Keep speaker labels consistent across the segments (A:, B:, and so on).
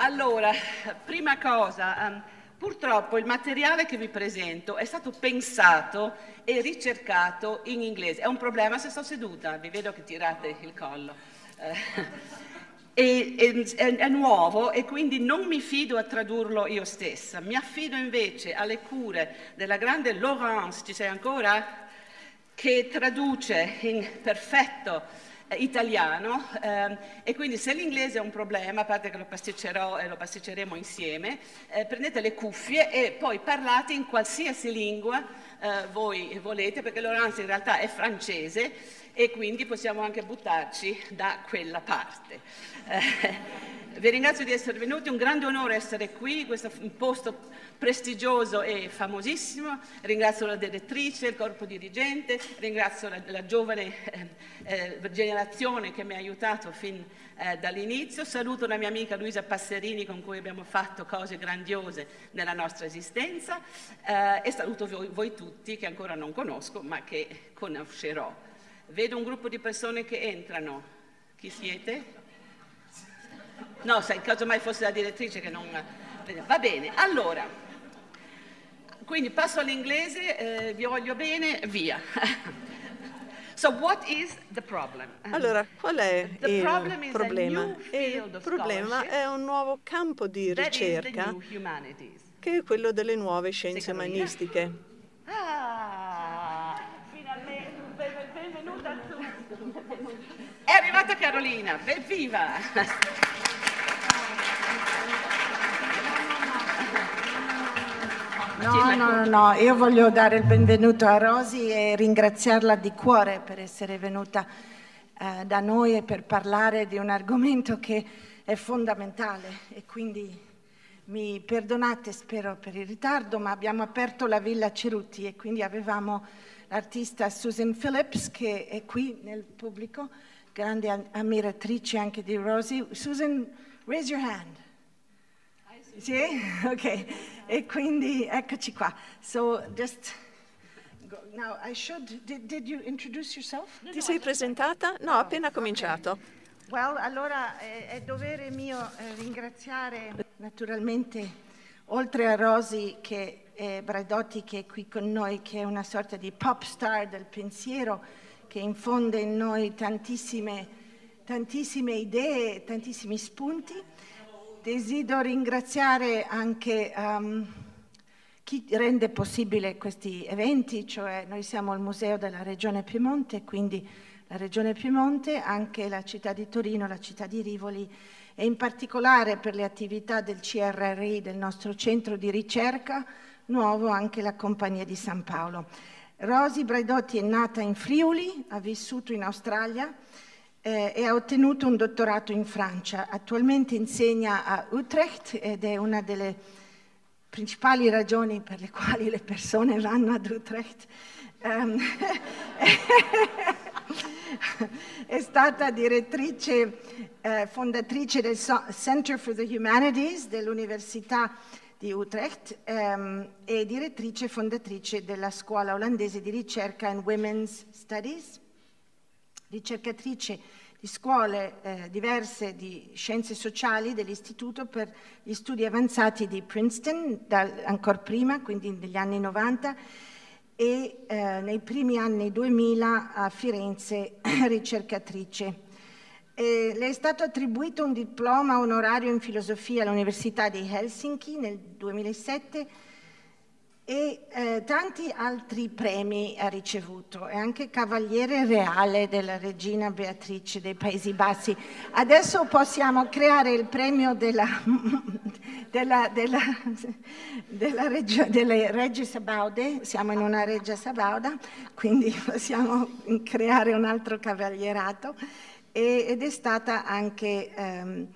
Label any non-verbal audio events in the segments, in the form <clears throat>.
A: Allora, prima cosa, um, purtroppo il materiale che vi presento è stato pensato e ricercato in inglese. È un problema se sto seduta, vi vedo che tirate il collo. Eh, è, è, è, nuovo e quindi non mi fido a tradurlo io stessa, mi affido invece alle cure della grande Laurence, ci sei ancora? Che traduce in perfetto italiano eh, e quindi se l'inglese è un problema, a parte che lo pasticcerò e lo pasticceremo insieme, eh, prendete le cuffie e poi parlate in qualsiasi lingua eh, voi volete, perché Laurence in realtà è francese e quindi possiamo anche buttarci da quella parte. Vi ringrazio di essere venuti, un grande onore essere qui, questo è posto prestigioso e famosissimo. Ringrazio la direttrice, il corpo dirigente, ringrazio la, la giovane eh, eh, generazione che mi ha aiutato fin eh, dall'inizio. Saluto la mia amica Luisa Passerini con cui abbiamo fatto cose grandiose nella nostra esistenza eh, e saluto voi, voi tutti che ancora non conosco ma che conoscerò. Vedo un gruppo di persone che entrano. Chi siete? No, se in caso mai fosse la direttrice che non... Va bene, allora, quindi passo all'inglese, eh, vi voglio bene, via. <laughs> So what is the problem?
B: Allora, qual è il problema? Il problema è un nuovo campo di ricerca che è quello delle nuove scienze umanistiche.
A: Ah, finalmente, benvenuta a tutti. È arrivata Carolina, evviva!
C: No, no, no, no, io voglio dare il benvenuto a Rosy e ringraziarla di cuore per essere venuta eh, da noi e per parlare di un argomento che è fondamentale e quindi mi perdonate, spero per il ritardo, ma abbiamo aperto la Villa Ceruti e quindi avevamo l'artista Susan Phillips che è qui nel pubblico, grande ammiratrice anche di Rosy. Susan, raise your hand. Sì? <laughs> Ok. E quindi eccoci qua. So just go. now I should did, did you introduce yourself?
B: Ti sei presentata? No, ho appena cominciato. Okay.
C: Well, allora è, è dovere mio eh, ringraziare naturalmente oltre a Rosy che è Bradotti che è qui con noi, che è una sorta di pop star del pensiero che infonde in noi tantissime, tantissime idee, tantissimi spunti Desidero ringraziare anche um, chi rende possibile questi eventi, cioè noi siamo il Museo della Regione Piemonte, quindi la Regione Piemonte, anche la città di Torino, la città di Rivoli e in particolare per le attività del CRRI, del nostro centro di ricerca, nuovo anche la Compagnia di San Paolo. Rosi Braidotti è nata in Friuli, ha vissuto in Australia eh, e ha ottenuto un dottorato in Francia. Attualmente insegna a Utrecht ed è una delle principali ragioni per le quali le persone vanno ad Utrecht. Um, <laughs> è stata direttrice, eh, fondatrice del Center for the Humanities dell'Università di Utrecht um, e direttrice fondatrice della scuola olandese di ricerca in Women's Studies ricercatrice di scuole eh, diverse di scienze sociali dell'Istituto per gli studi avanzati di Princeton, dal, ancora prima, quindi negli anni 90, e eh, nei primi anni 2000 a Firenze <coughs> ricercatrice. E le è stato attribuito un diploma onorario in filosofia all'Università di Helsinki nel 2007 e eh, tanti altri premi ha ricevuto, è anche cavaliere reale della regina Beatrice dei Paesi Bassi. Adesso possiamo creare il premio della, <laughs> della, della, della regio, delle Regge Sabaude, siamo in una Reggia Sabauda, quindi <laughs> possiamo creare un altro cavalierato. Ed è stata anche... Um,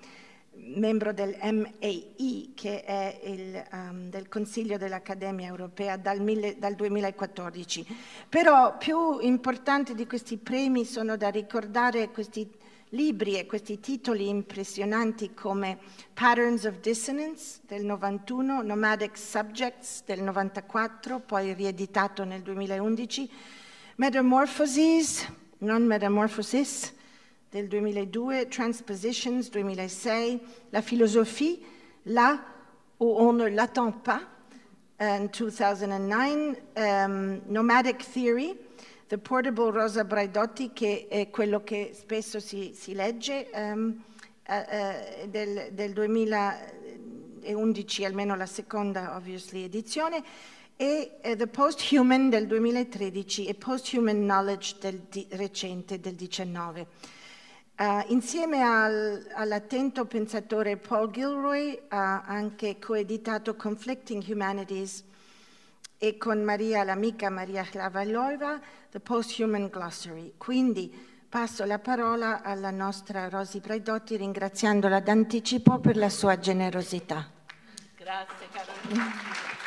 C: membro del MAE, che è il, um, del Consiglio dell'Accademia Europea dal, mille, dal, 2014. Però più importanti di questi premi sono da ricordare questi libri e questi titoli impressionanti come Patterns of Dissonance del 91, Nomadic Subjects del 94, poi rieditato nel 2011, Metamorphoses, non Metamorphosis, del 2002, Transpositions 2006, La philosophie là où on ne l'attend pas. In 2009, um, Nomadic Theory, The Portable Rosa Braidotti, che è quello che spesso si, si legge, um, uh, uh, del, del 2011, almeno la seconda, obviously, edizione, e uh, The Post-Human del 2013 e Post-Human Knowledge del di, recente, del 19. Uh, insieme al, all'attento pensatore Paul Gilroy ha anche coeditato Conflicting Humanities e con Maria, l'amica Maria Hlavaloeva, The Post-Human Glossary. Quindi passo la parola alla nostra Rosi Braidotti ringraziandola d'anticipo per la sua generosità.
A: Grazie Carolina.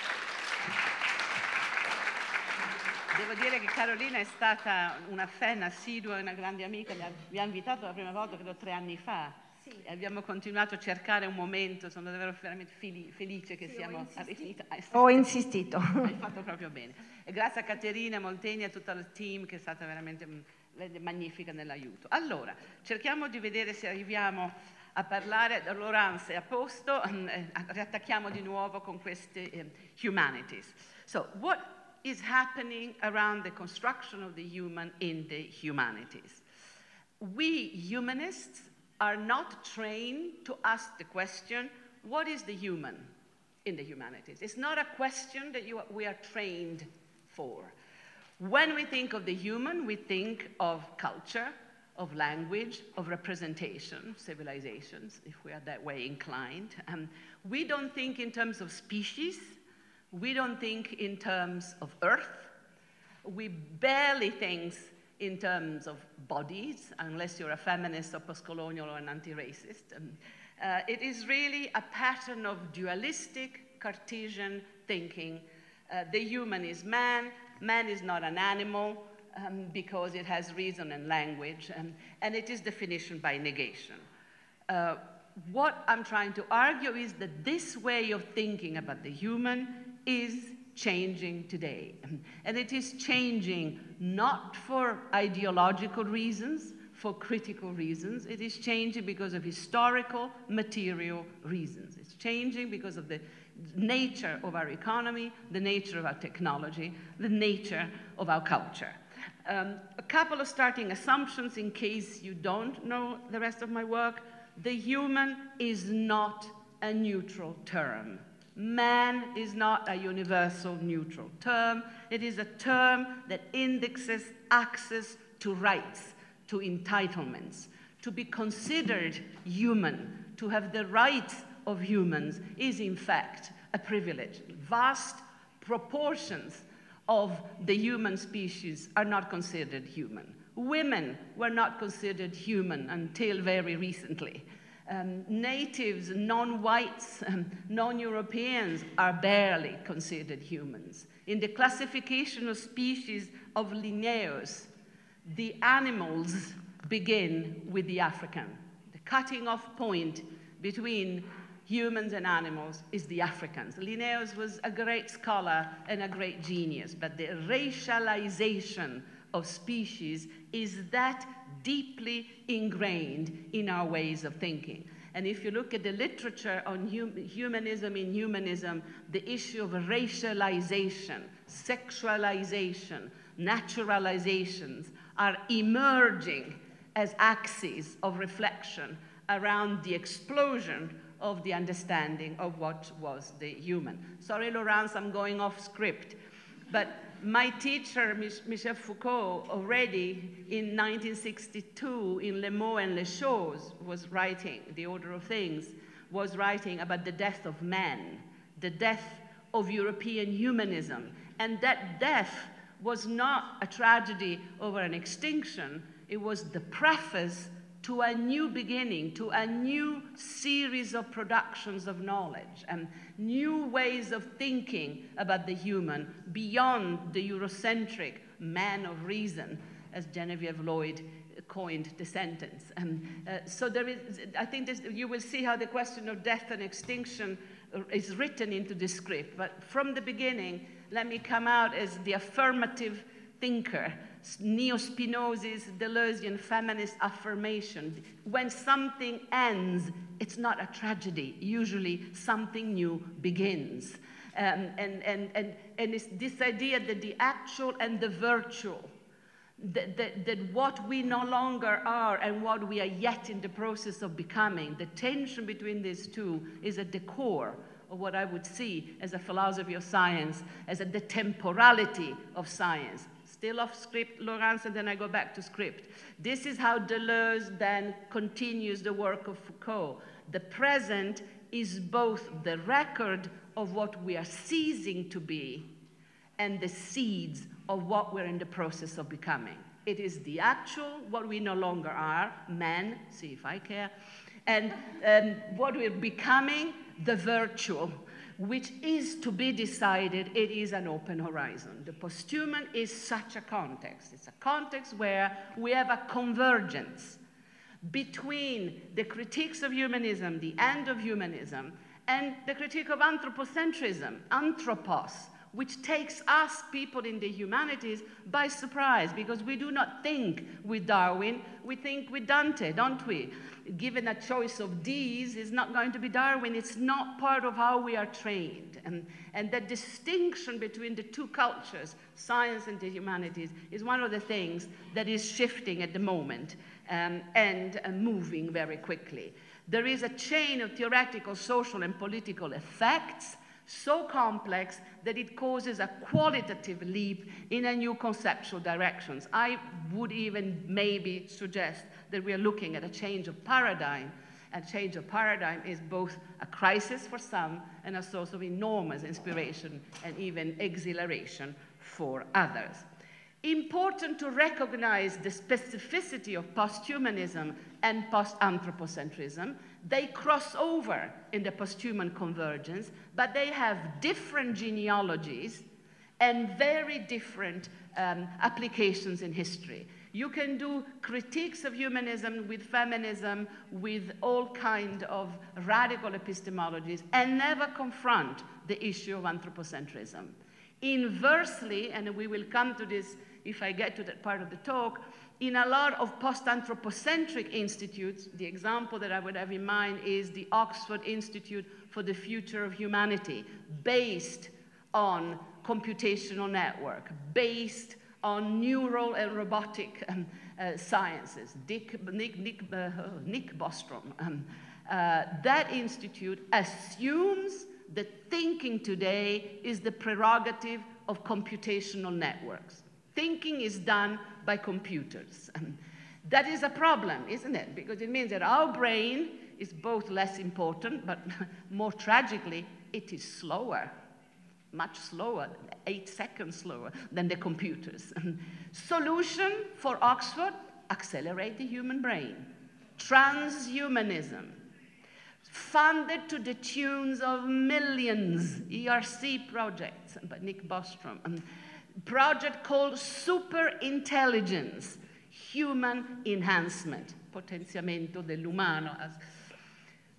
A: Devo dire che Carolina è stata una fan assidua, una grande amica, mi ha invitato la prima volta, credo tre anni fa. Sì. E abbiamo continuato a cercare un momento, sono davvero veramente felice che sì, siamo arrivati.
C: Ho insistito.
A: Hai fatto proprio bene. E grazie a Caterina Molteni e a tutto il team che è stata veramente mm, magnifica nell'aiuto. Allora, cerchiamo di vedere se arriviamo a parlare, Laurence è a posto, mm, eh, riattacchiamo di nuovo con queste um, humanities. So, what is happening around the construction of the human in the humanities. We humanists are not trained to ask the question, what is the human in the humanities? It's not a question that you, we are trained for. When we think of the human, we think of culture, of language, of representation, civilizations, if we are that way inclined. Um, we don't think in terms of species, we don't think in terms of Earth. We barely think in terms of bodies, unless you're a feminist or postcolonial or an anti-racist. Uh, it is really a pattern of dualistic Cartesian thinking. Uh, the human is man, man is not an animal um, because it has reason and language, um, and it is definition by negation. Uh, what I'm trying to argue is that this way of thinking about the human is changing today. And it is changing not for ideological reasons, for critical reasons. It is changing because of historical, material reasons. It's changing because of the nature of our economy, the nature of our technology, the nature of our culture. Um, a couple of starting assumptions in case you don't know the rest of my work. The human is not a neutral term. Man is not a universal neutral term. It is a term that indexes access to rights, to entitlements. To be considered human, to have the rights of humans, is in fact a privilege. Vast proportions of the human species are not considered human. Women were not considered human until very recently. Um, natives, non-whites, um, non-Europeans are barely considered humans. In the classification of species of Linnaeus, the animals begin with the African. The cutting off point between humans and animals is the Africans. Linnaeus was a great scholar and a great genius, but the racialization of species is that deeply ingrained in our ways of thinking. And if you look at the literature on hum humanism in humanism, the issue of racialization, sexualization, naturalizations are emerging as axes of reflection around the explosion of the understanding of what was the human. Sorry, Laurence, I'm going off script. But my teacher, Michel Foucault, already in 1962 in Le Mots and les Choses was writing, The Order of Things, was writing about the death of man, the death of European humanism. And that death was not a tragedy over an extinction, it was the preface to a new beginning, to a new series of productions of knowledge and new ways of thinking about the human beyond the Eurocentric man of reason, as Genevieve Lloyd coined the sentence. And uh, so there is, I think this, you will see how the question of death and extinction is written into the script. But from the beginning, let me come out as the affirmative thinker neo-Spinozist, Deleuzian feminist affirmation. When something ends, it's not a tragedy. Usually something new begins. Um, and, and, and, and it's this idea that the actual and the virtual, that, that, that, what we no longer are and what we are yet in the process of becoming, the tension between these two is at the core of what I would see as a philosophy of science, as a, the temporality of science. Still off script, Laurence, and then I go back to script. This is how Deleuze then continues the work of Foucault. The present is both the record of what we are ceasing to be and the seeds of what we're in the process of becoming. It is the actual, what we no longer are, men, see if I care, and um, what we're becoming, the virtual, which is to be decided, it is an open horizon. The posthuman is such a context. It's a context where we have a convergence between the critiques of humanism, the end of humanism, and the critique of anthropocentrism, anthropos, which takes us, people in the humanities, by surprise because we do not think with Darwin, we think with Dante, don't we? Given a choice of these, it's not going to be Darwin, it's not part of how we are trained. And, and the distinction between the two cultures, science and the humanities, is one of the things that is shifting at the moment um, and uh, moving very quickly. There is a chain of theoretical, social, and political effects so complex that it causes a qualitative leap in a new conceptual directions. I would even maybe suggest that we are looking at a change of paradigm. A change of paradigm is both a crisis for some and a source of enormous inspiration and even exhilaration for others. Important to recognize the specificity of posthumanism and post-anthropocentrism. They cross over in the posthuman convergence, but they have different genealogies and very different um, applications in history. You can do critiques of humanism with feminism, with all kind of radical epistemologies, and never confront the issue of anthropocentrism. Inversely, and we will come to this if I get to that part of the talk, in a lot of post-anthropocentric institutes, the example that I would have in mind is the Oxford Institute for the Future of Humanity, based on computational network, based on neural and robotic um, uh, sciences. Dick, Nick, Nick, uh, Nick Bostrom. Um, uh, that institute assumes that thinking today is the prerogative of computational networks. Thinking is done by computers. <laughs> that is a problem, isn't it? Because it means that our brain is both less important, but <laughs> more tragically, it is slower, much slower, eight seconds slower than the computers. <laughs> Solution for Oxford, accelerate the human brain. Transhumanism, funded to the tunes of millions, ERC projects by Nick Bostrom um, project called Superintelligence, Human Enhancement, potenziamento dell'umano,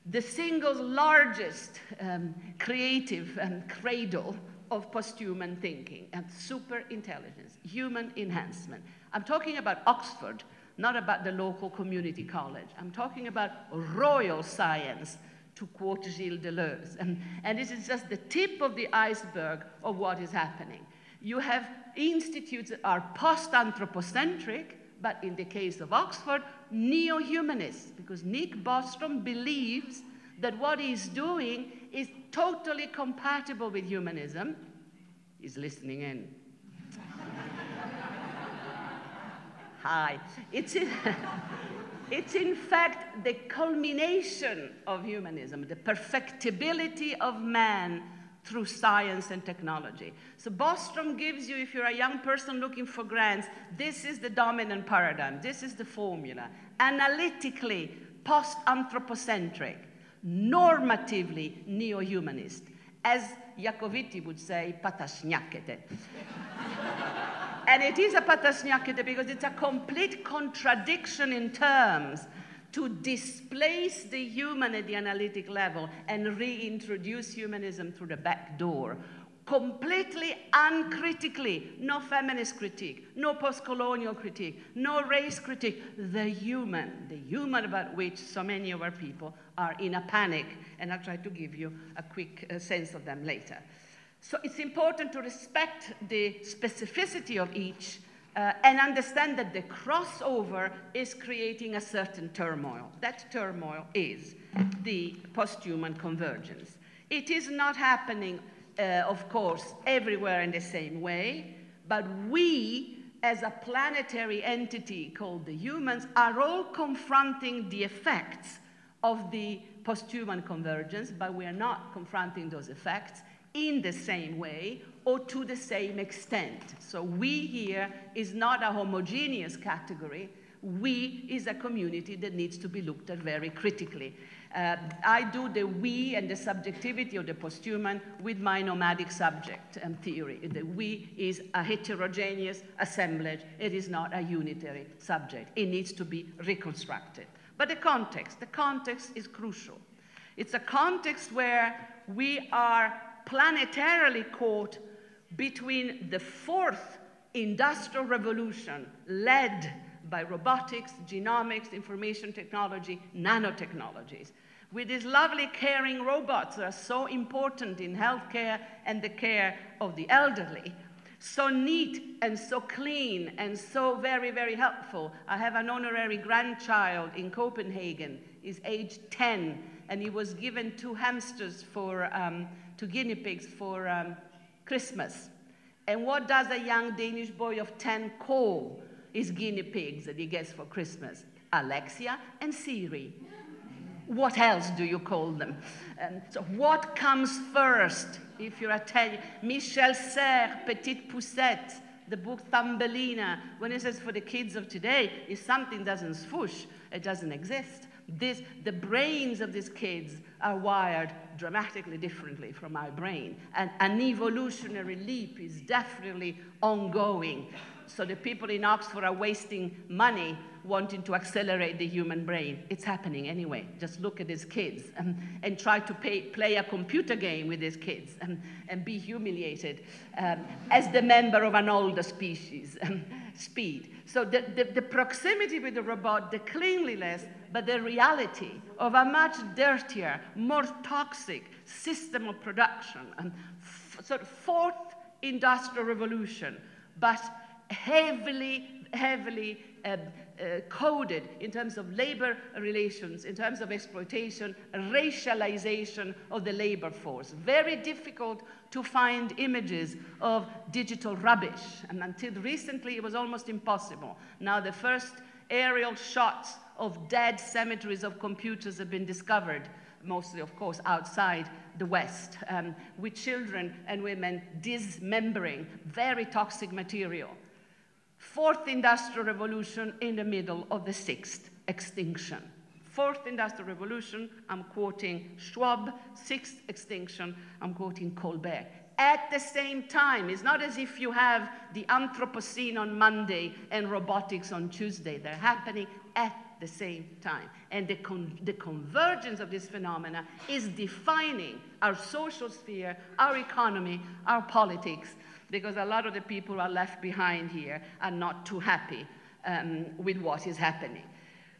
A: the single largest um, creative and cradle of posthuman thinking and superintelligence, human enhancement. I'm talking about Oxford, not about the local community college. I'm talking about royal science, to quote Gilles Deleuze. And, and this is just the tip of the iceberg of what is happening. You have institutes that are post-anthropocentric, but in the case of Oxford, neo-humanists, because Nick Bostrom believes that what he's doing is totally compatible with humanism. He's listening in. <laughs> Hi. It's in, <laughs> it's in fact the culmination of humanism, the perfectibility of man through science and technology. So Bostrom gives you, if you're a young person looking for grants, this is the dominant paradigm. This is the formula. Analytically, post-anthropocentric, normatively neo-humanist. As Jacovitti would say, patasniakete. <laughs> and it is a patasniakete because it's a complete contradiction in terms to displace the human at the analytic level and reintroduce humanism through the back door. completely uncritically, no feminist critique, no post-colonial critique, no race critique, the human, the human about which so many of our people are in a panic, and I'll try to give you a quick uh, sense of them later. So it's important to respect the specificity of each uh, and understand that the crossover is creating a certain turmoil. That turmoil is the post-human convergence. It is not happening uh, of course, everywhere in the same way, but we, as a planetary entity called the humans, are all confronting the effects of the post-human convergence, but we are not confronting those effects in the same way or to the same extent. So we here is not a homogeneous category. We is a community that needs to be looked at very critically. Uh, I do the we and the subjectivity of the posthuman with my nomadic subject and theory. The we is a heterogeneous assemblage. It is not a unitary subject. It needs to be reconstructed. But the context, the context is crucial. It's a context where we are planetarily caught between the fourth industrial revolution led by robotics, genomics, information technology, nanotechnologies. With these lovely caring robots that are so important in healthcare and the care of the elderly, so neat and so clean and so very, very helpful. I have an honorary grandchild in Copenhagen. He's age 10, and he was given two hamsters for, um, two guinea pigs for um, Christmas. And what does a young Danish boy of 10 call his guinea pigs that he gets for Christmas? Alexa and Siri. What else do you call them? Um, so what comes first? If you're Italian, Michel Serres, Petite Poucette, the book Thumbelina, when it says for the kids of today, if something doesn't swoosh, it doesn't exist. This, the brains of these kids are wired dramatically differently from my brain. And an evolutionary leap is definitely ongoing. So the people in Oxford are wasting money wanting to accelerate the human brain. It's happening anyway. Just look at these kids and, and try to pay, play a computer game with these kids and, and be humiliated um, as the member of an older species. Um, speed. So the, the, the proximity with the robot, the cleanliness, but the reality of a much dirtier, more toxic system of production. And sort of fourth industrial revolution, but heavily, heavily uh, uh, coded in terms of labor relations, in terms of exploitation, racialization of the labor force. Very difficult to find images of digital rubbish. And until recently, it was almost impossible. Now, the first aerial shots of dead cemeteries of computers have been discovered, mostly, of course, outside the West, um, with children and women dismembering very toxic material fourth industrial revolution in the middle of the sixth extinction. Fourth industrial revolution, I'm quoting Schwab, sixth extinction, I'm quoting Kolbert. At the same time, it's not as if you have the Anthropocene on Monday and robotics on Tuesday. They're happening at the same time. And the, con the convergence of this phenomena is defining our social sphere, our economy, our politics, because a lot of the people are left behind here are not too happy um, with what is happening.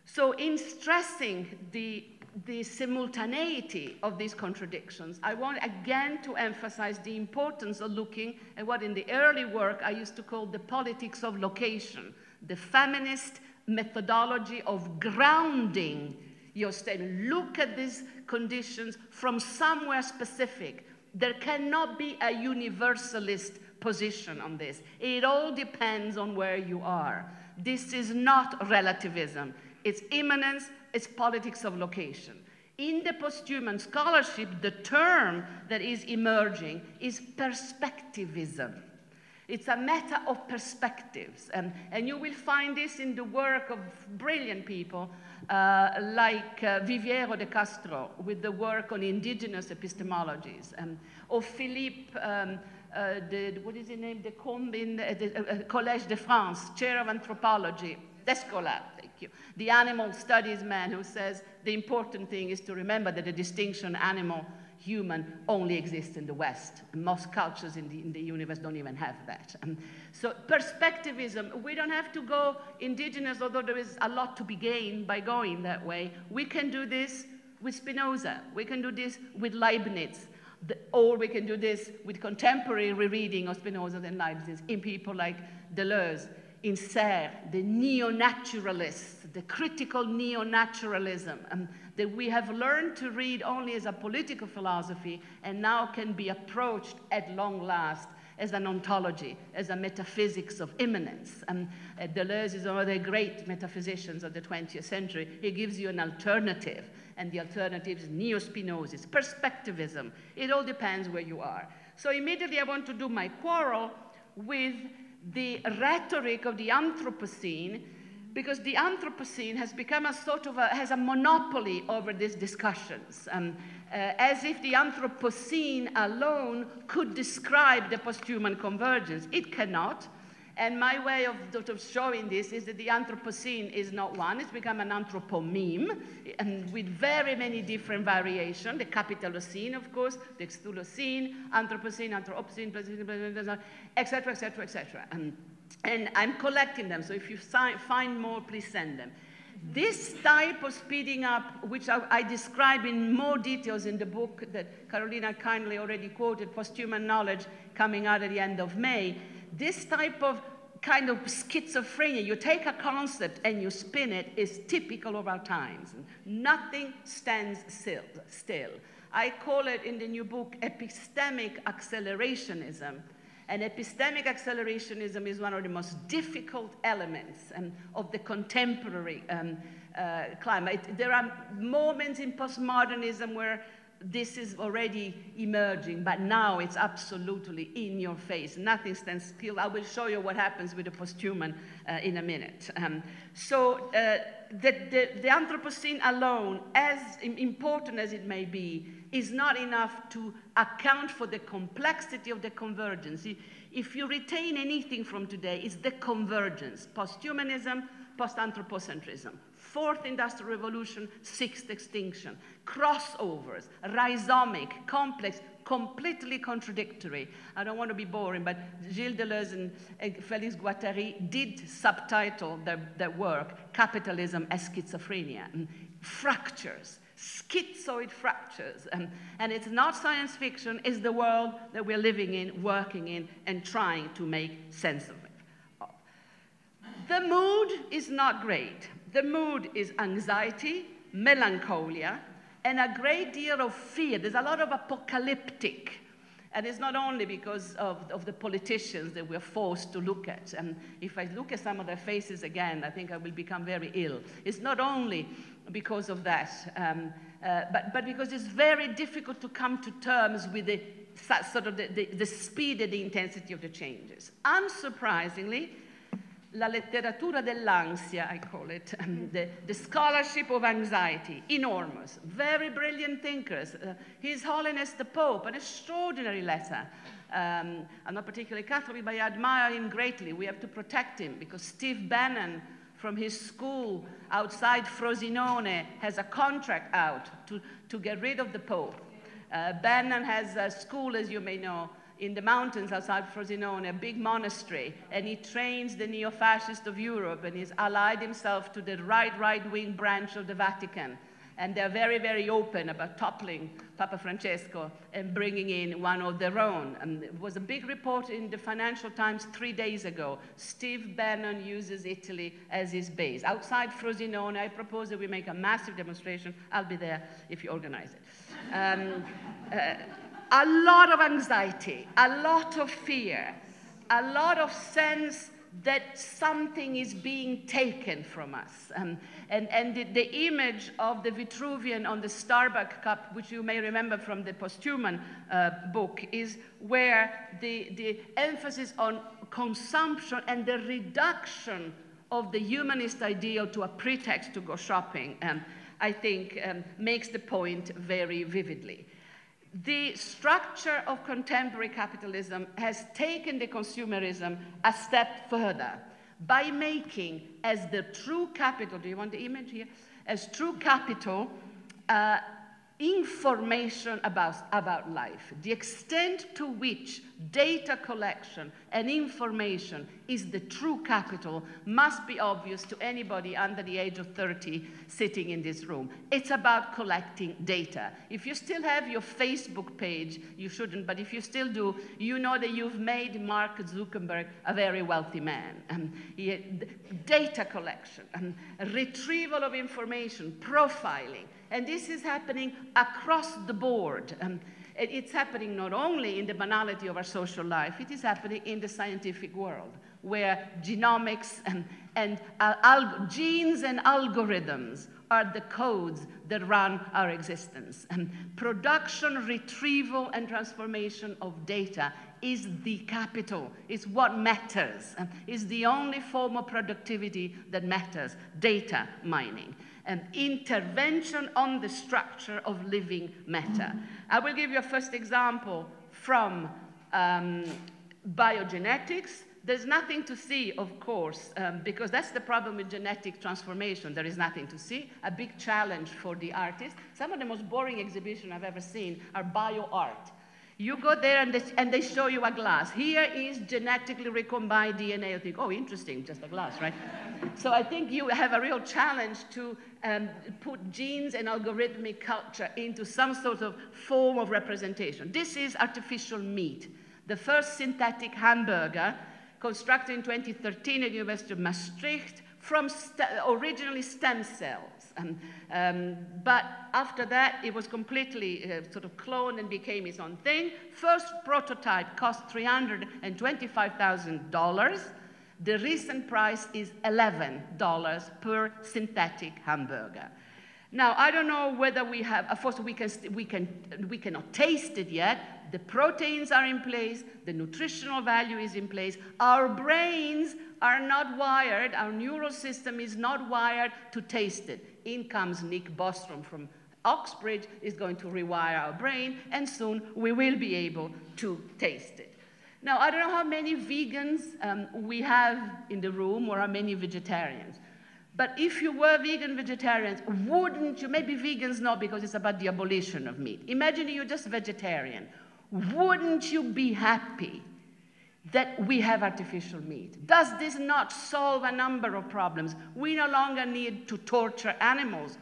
A: So in stressing the, the simultaneity of these contradictions, I want again to emphasize the importance of looking at what in the early work I used to call the politics of location, the feminist methodology of grounding your statement. Look at these conditions from somewhere specific. There cannot be a universalist position on this. It all depends on where you are. This is not relativism. It's immanence, it's politics of location. In the posthuman scholarship, the term that is emerging is perspectivism. It's a matter of perspectives. And, and you will find this in the work of brilliant people uh, like uh, Viveiros de Castro with the work on indigenous epistemologies, um, or Philippe um, the, what is his name, the, Combin, uh, the uh, Collège de France, chair of anthropology, Descola, thank you, the animal studies man who says the important thing is to remember that the distinction animal human only exists in the West. Most cultures in the, in the universe don't even have that. Um, so perspectivism, we don't have to go indigenous, although there is a lot to be gained by going that way. We can do this with Spinoza. We can do this with Leibniz. The, or we can do this with contemporary rereading of Spinoza and Leibniz in people like Deleuze, in Serres, the neo-naturalists, the critical neo-naturalism um, that we have learned to read only as a political philosophy and now can be approached at long last as an ontology, as a metaphysics of immanence. Um, uh, Deleuze is one of the great metaphysicians of the 20th century. He gives you an alternative, and the alternative is neo-Spinozism, perspectivism. It all depends where you are. So immediately I want to do my quarrel with the rhetoric of the Anthropocene because the Anthropocene has become a sort of a, has a monopoly over these discussions, um, uh, as if the Anthropocene alone could describe the post-human convergence. It cannot. And my way of, sort of showing this is that the Anthropocene is not one, it's become an anthropomeme, and with very many different variations, the Capitalocene, of course, the Chthulucene, Anthropocene, Anthropocene, etc., etc., etc. And I'm collecting them, so if you find more, please send them. This type of speeding up, which I, I, describe in more details in the book that Carolina kindly already quoted, Posthuman Knowledge, coming out at the end of May, this type of kind of schizophrenia, you take a concept and you spin it, is typical of our times. Nothing stands still. still. I call it in the new book epistemic accelerationism. And epistemic accelerationism is one of the most difficult elements um, of the contemporary um, uh, climate. There are moments in postmodernism where this is already emerging, but now it's absolutely in your face. Nothing stands still. I will show you what happens with the posthuman uh, in a minute. Um, so uh, the, the, the, Anthropocene alone, as important as it may be, is not enough to account for the complexity of the convergence. If you retain anything from today, it's the convergence, posthumanism, post-anthropocentrism fourth industrial revolution, sixth extinction, crossovers, rhizomic, complex, completely contradictory. I don't want to be boring, but Gilles Deleuze and Félix Guattari did subtitle their, their work, Capitalism as Schizophrenia, fractures, schizoid fractures. And, and it's not science fiction, it's the world that we're living in, working in, and trying to make sense of it. The mood is not great. The mood is anxiety, melancholia, and a great deal of fear. There's a lot of apocalyptic. And it's not only because of, of the politicians that we're forced to look at. And if I look at some of their faces again, I think I will become very ill. It's not only because of that, um, uh, but, but because it's very difficult to come to terms with the sort of the, the, the speed and the intensity of the changes. Unsurprisingly, la letteratura dell'ansia, I call it, um, the, the, scholarship of anxiety, enormous, very brilliant thinkers. Uh, His Holiness the Pope, an extraordinary letter. Um, I'm not particularly Catholic, but I admire him greatly. We have to protect him because Steve Bannon from his school outside Frosinone has a contract out to, to get rid of the Pope. Uh, Bannon has a school, as you may know, in the mountains outside Frosinone, a big monastery, and he trains the neo-fascists of Europe, and he's allied himself to the right, right-wing branch of the Vatican. And they're very, very open about toppling Papa Francesco and bringing in one of their own. And it was a big report in the Financial Times three days ago. Steve Bannon uses Italy as his base. Outside Frosinone, I propose that we make a massive demonstration. I'll be there if you organize it. Um, uh, a lot of anxiety, a lot of fear, a lot of sense that something is being taken from us. Um, and and the, the, image of the Vitruvian on the Starbuck cup, which you may remember from the Posthuman uh, book, is where the, the emphasis on consumption and the reduction of the humanist ideal to a pretext to go shopping, um, I think, um, makes the point very vividly the structure of contemporary capitalism has taken the consumerism a step further by making as the true capital, do you want the image here? As true capital, uh, information about, about life, the extent to which data collection and information is the true capital must be obvious to anybody under the age of 30 sitting in this room. It's about collecting data. If you still have your Facebook page, you shouldn't, but if you still do, you know that you've made Mark Zuckerberg a very wealthy man. Um, he, data collection, um, retrieval of information, profiling, and this is happening across the board. Um, it's happening not only in the banality of our social life, it is happening in the scientific world, where genomics and, and uh, genes and algorithms are the codes that run our existence. And production, retrieval, and transformation of data is the capital, is what matters, and is the only form of productivity that matters, data mining an intervention on the structure of living matter. I will give you a first example from um, biogenetics. There's nothing to see, of course, um, because that's the problem with genetic transformation. There is nothing to see. A big challenge for the artist. Some of the most boring exhibitions I've ever seen are bio art. You go there and they, and they show you a glass. Here is genetically recombined DNA. You think, oh, interesting, just a glass, right? so I think you have a real challenge to um, put genes and algorithmic culture into some sort of form of representation. This is artificial meat. The first synthetic hamburger constructed in 2013 at the University of Maastricht from st originally stem cells. Um, um, but after that, it was completely uh, sort of cloned and became its own thing. First prototype cost $325,000. The recent price is $11 per synthetic hamburger. Now, I don't know whether we have, of course, we, can, we, can, we cannot taste it yet. The proteins are in place, the nutritional value is in place. Our brains are not wired, our neural system is not wired to taste it. In comes Nick Bostrom from Oxbridge, is going to rewire our brain, and soon we will be able to taste it. Now, I don't know how many vegans um, we have in the room or how many vegetarians. But if you were vegan vegetarians, wouldn't you, maybe vegans not because it's about the abolition of meat. Imagine you're just vegetarian. Wouldn't you be happy that we have artificial meat? Does this not solve a number of problems? We no longer need to torture animals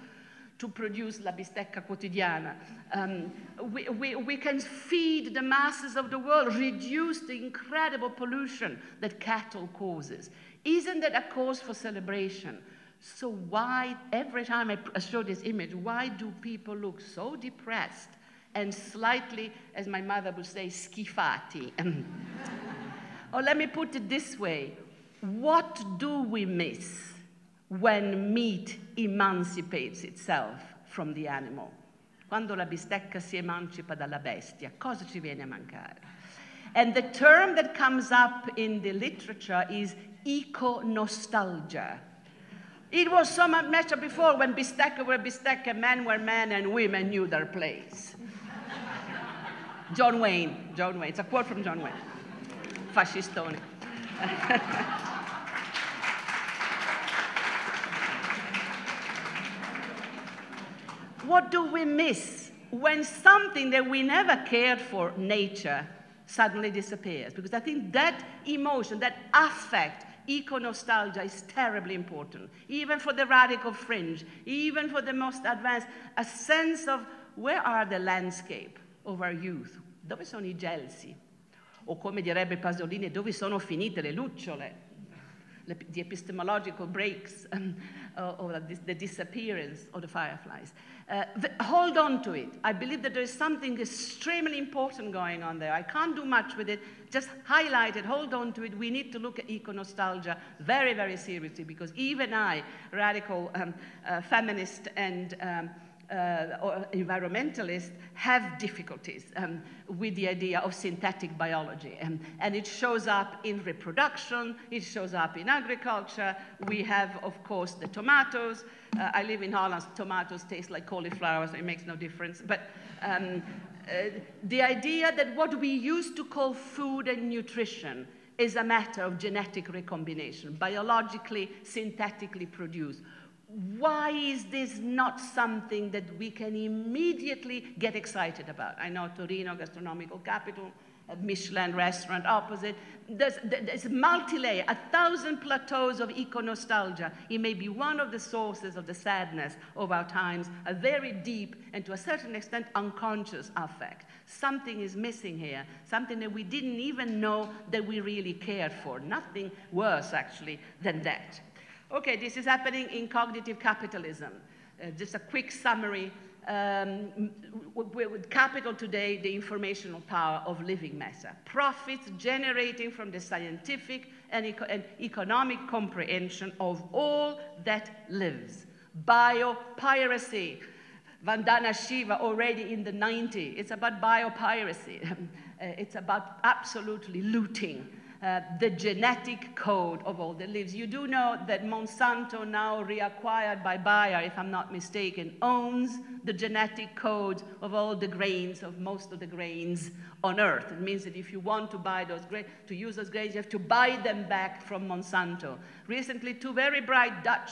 A: to produce la bistecca quotidiana. Um, we, we, we can feed the masses of the world, reduce the incredible pollution that cattle causes. Isn't that a cause for celebration? So why, every time I show this image, why do people look so depressed and slightly, as my mother would say, schifati? <laughs> or let me put it this way. What do we miss when meat emancipates itself from the animal? Quando la bistecca si emancipa dalla bestia, cosa ci viene a mancare? And the term that comes up in the literature is eco-nostalgia. It was so much before when bistecca were bistecca, men were men, and women knew their place. John Wayne, John Wayne, it's a quote from John Wayne. Fascistone. <laughs> what do we miss when something that we never cared for, nature, suddenly disappears? Because I think that emotion, that affect, eco-nostalgia is terribly important, even for the radical fringe, even for the most advanced, a sense of where are the landscape of our youth? Dove sono i gelsi? O come direbbe Pasolini, dove sono finite le lucciole? the epistemological breaks um, or the, the, disappearance of the fireflies. Uh, the, hold on to it. I believe that there is something extremely important going on there. I can't do much with it. Just highlight it, hold on to it. We need to look at eco-nostalgia very, very seriously because even I, radical um, uh, feminist and um, uh, environmentalists have difficulties um, with the idea of synthetic biology. And, and it shows up in reproduction, it shows up in agriculture. We have, of course, the tomatoes. Uh, I live in Holland, tomatoes taste like cauliflower, so it makes no difference. But um, uh, the idea that what we used to call food and nutrition is a matter of genetic recombination, biologically, synthetically produced why is this not something that we can immediately get excited about? I know Torino, gastronomical capital, a Michelin restaurant opposite. There's, there's multi-layer, a thousand plateaus of eco-nostalgia. It may be one of the sources of the sadness of our times, a very deep and to a certain extent unconscious affect. Something is missing here, something that we didn't even know that we really cared for. Nothing worse, actually, than that. Okay, this is happening in cognitive capitalism. Uh, just a quick summary um, with capital today, the informational power of living matter. Profits generating from the scientific and, eco and economic comprehension of all that lives. Biopiracy. Vandana Shiva already in the 90s. It's about biopiracy. <laughs> it's about absolutely looting uh, the genetic code of all the leaves. You do know that Monsanto, now reacquired by Bayer, if I'm not mistaken, owns the genetic code of all the grains, of most of the grains on Earth. It means that if you want to buy those grains, to use those grains, you have to buy them back from Monsanto. Recently, two very bright Dutch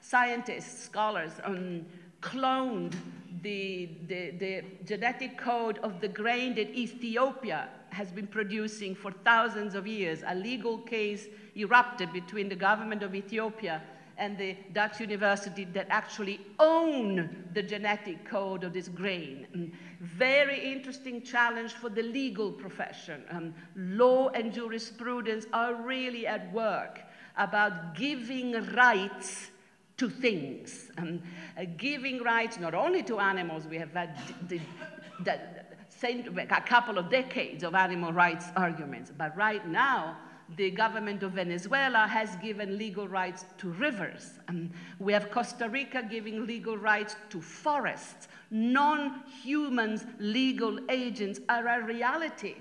A: scientists, scholars, um, cloned the, the, the genetic code of the grain that Ethiopia has been producing for thousands of years. A legal case erupted between the government of Ethiopia and the Dutch university that actually own the genetic code of this grain. Mm, very interesting challenge for the legal profession. Um, law and jurisprudence are really at work about giving rights to things, um, uh, giving rights not only to animals, we have had the, the, a couple of decades of animal rights arguments, but right now, the government of Venezuela has given legal rights to rivers. Um, we have Costa Rica giving legal rights to forests. Non-humans legal agents are a reality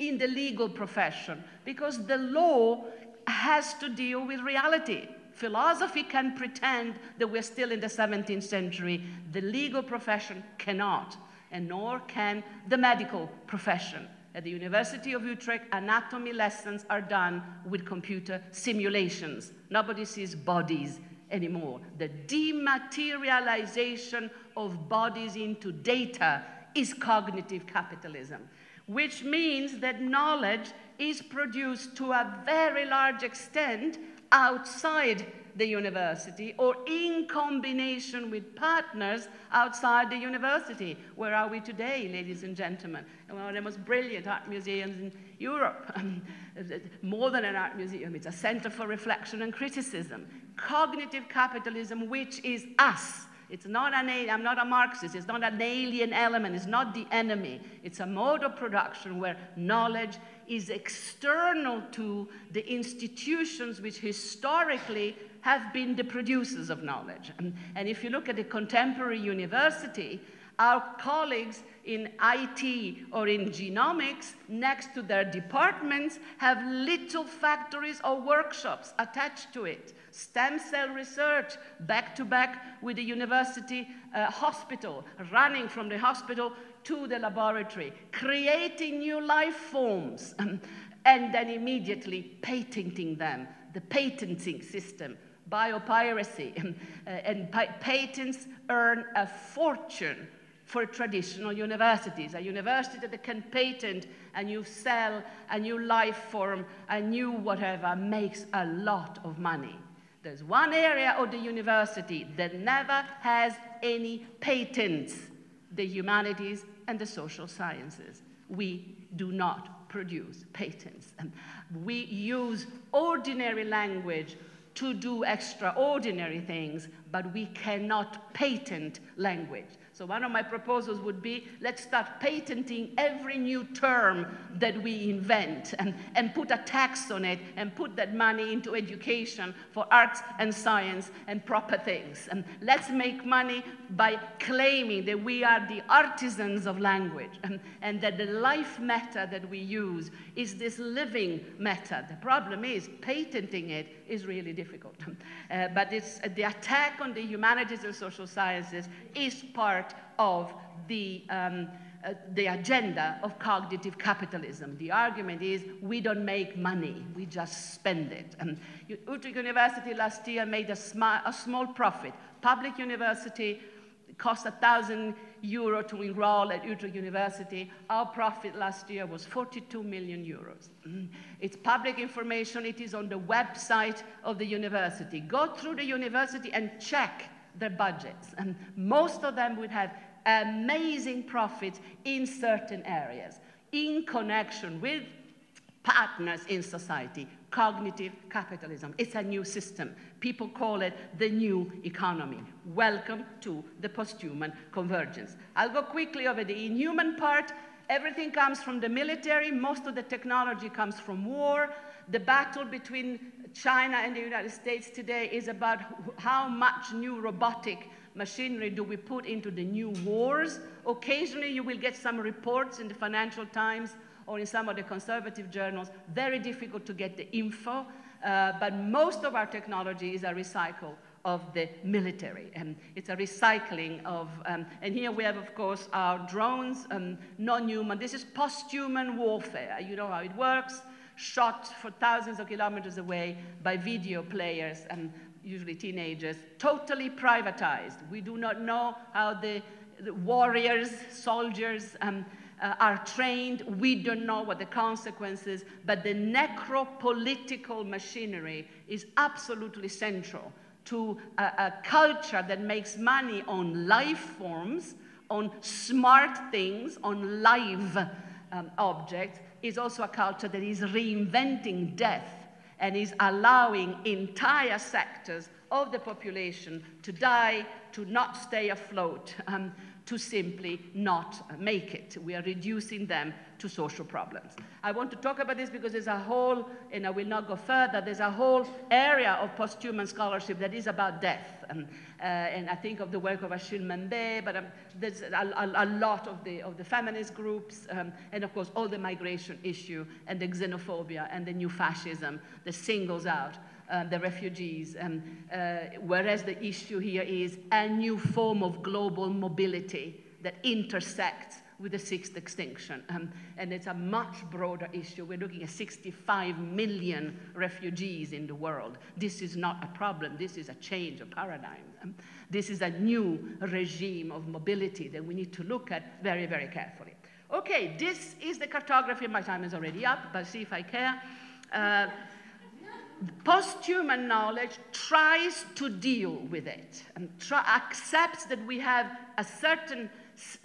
A: in the legal profession because the law has to deal with reality. Philosophy can pretend that we're still in the 17th century. The legal profession cannot, and nor can the medical profession. At the University of Utrecht, anatomy lessons are done with computer simulations. Nobody sees bodies anymore. The dematerialization of bodies into data is cognitive capitalism, which means that knowledge is produced to a very large extent outside the university or in combination with partners outside the university. Where are we today, ladies and gentlemen? One of the most brilliant art museums in Europe. <laughs> More than an art museum, it's a center for reflection and criticism. Cognitive capitalism, which is us. It's not an, I'm not a Marxist, it's not an alien element, it's not the enemy. It's a mode of production where knowledge is external to the institutions which historically have been the producers of knowledge. And, if you look at the contemporary university, our colleagues in IT or in genomics, next to their departments, have little factories or workshops attached to it. Stem cell research, back to back with the university uh, hospital, running from the hospital to the laboratory, creating new life forms, <laughs> and then immediately patenting them. The patenting system, biopiracy, <laughs> and patents earn a fortune for traditional universities. A university that can patent a new cell, a new life form, a new whatever, makes a lot of money. There's one area of the university that never has any patents, the humanities and the social sciences. We do not produce patents. <laughs> We use ordinary language to do extraordinary things, but we cannot patent language. So one of my proposals would be, let's start patenting every new term that we invent and, and put a tax on it and put that money into education for arts and science and proper things. And let's make money by claiming that we are the artisans of language and, and that the life matter that we use is this living matter. The problem is patenting it is really difficult. <laughs> Uh, but it's, the attack on the humanities and social sciences is part of the um, uh, the agenda of cognitive capitalism. The argument is we don't make money, we just spend it. And Utrecht University last year made a, sm a small profit. Public university cost a thousand euro to enroll at Utrecht University. Our profit last year was 42 million euros. Mm. It's public information. It is on the website of the university. Go through the university and check their budgets. And most of them would have amazing profits in certain areas in connection with partners in society, cognitive capitalism. It's a new system. People call it the new economy. Welcome to the post-human convergence. I'll go quickly over the inhuman part. Everything comes from the military. Most of the technology comes from war. The battle between China and the United States today is about how much new robotic machinery do we put into the new wars. Occasionally, you will get some reports in the Financial Times or in some of the conservative journals. Very difficult to get the info, uh, but most of our technology is a recycle of the military. And it's a recycling of, um, and here we have, of course, our drones, um, non-human. This is post-human warfare. You know how it works shot for thousands of kilometers away by video players and usually teenagers, totally privatized. We do not know how the, the warriors, soldiers, um, uh, are trained. We don't know what the consequences, but the necropolitical machinery is absolutely central to a, a culture that makes money on life forms, on smart things, on live um, objects, is also a culture that is reinventing death and is allowing entire sectors of the population to die, to not stay afloat, um, to simply not make it. We are reducing them to social problems. I want to talk about this because there's a whole, and I will not go further, there's a whole area of post-human scholarship that is about death. Um, uh, and I think of the work of Achille Mbembe, but um, there's a, a, a, lot of the, of the feminist groups, um, and of course all the migration issue and the xenophobia and the new fascism that singles out uh, the refugees, um, uh, whereas the issue here is a new form of global mobility that intersects with the sixth extinction. Um, and it's a much broader issue. We're looking at 65 million refugees in the world. This is not a problem. This is a change of paradigm. Um, this is a new regime of mobility that we need to look at very, very carefully. Okay, this is the cartography. My time is already up, but see if I care. Uh, post-human knowledge tries to deal with it and accepts that we have a certain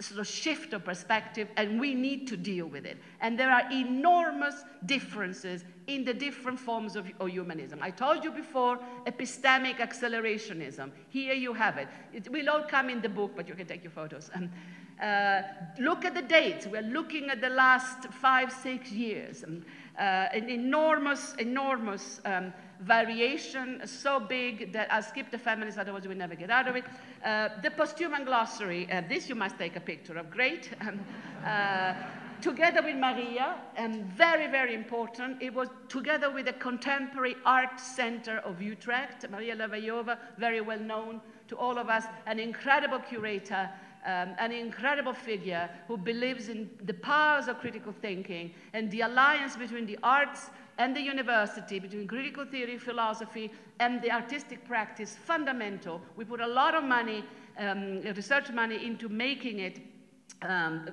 A: sort of shift of perspective and we need to deal with it. And there are enormous differences in the different forms of, of humanism. I told you before, epistemic accelerationism. Here you have it. It will all come in the book, but you can take your photos. Um, uh, look at the dates. We're looking at the last five, six years. Um, an enormous, enormous um, variation, so big that I'll skip the families, otherwise we'll never get out of it. Uh, the posthuman glossary, uh, this you must take a picture of, great. <laughs> Um, uh, together with Maria, and very, very important, it was together with the Contemporary Art Center of Utrecht, Maria Hlavajova, very well known to all of us, an incredible curator, um, an incredible figure who believes in the powers of critical thinking and the alliance between the arts and the university, between critical theory, philosophy, and the artistic practice, fundamental. We put a lot of money, um, research money, into making it um,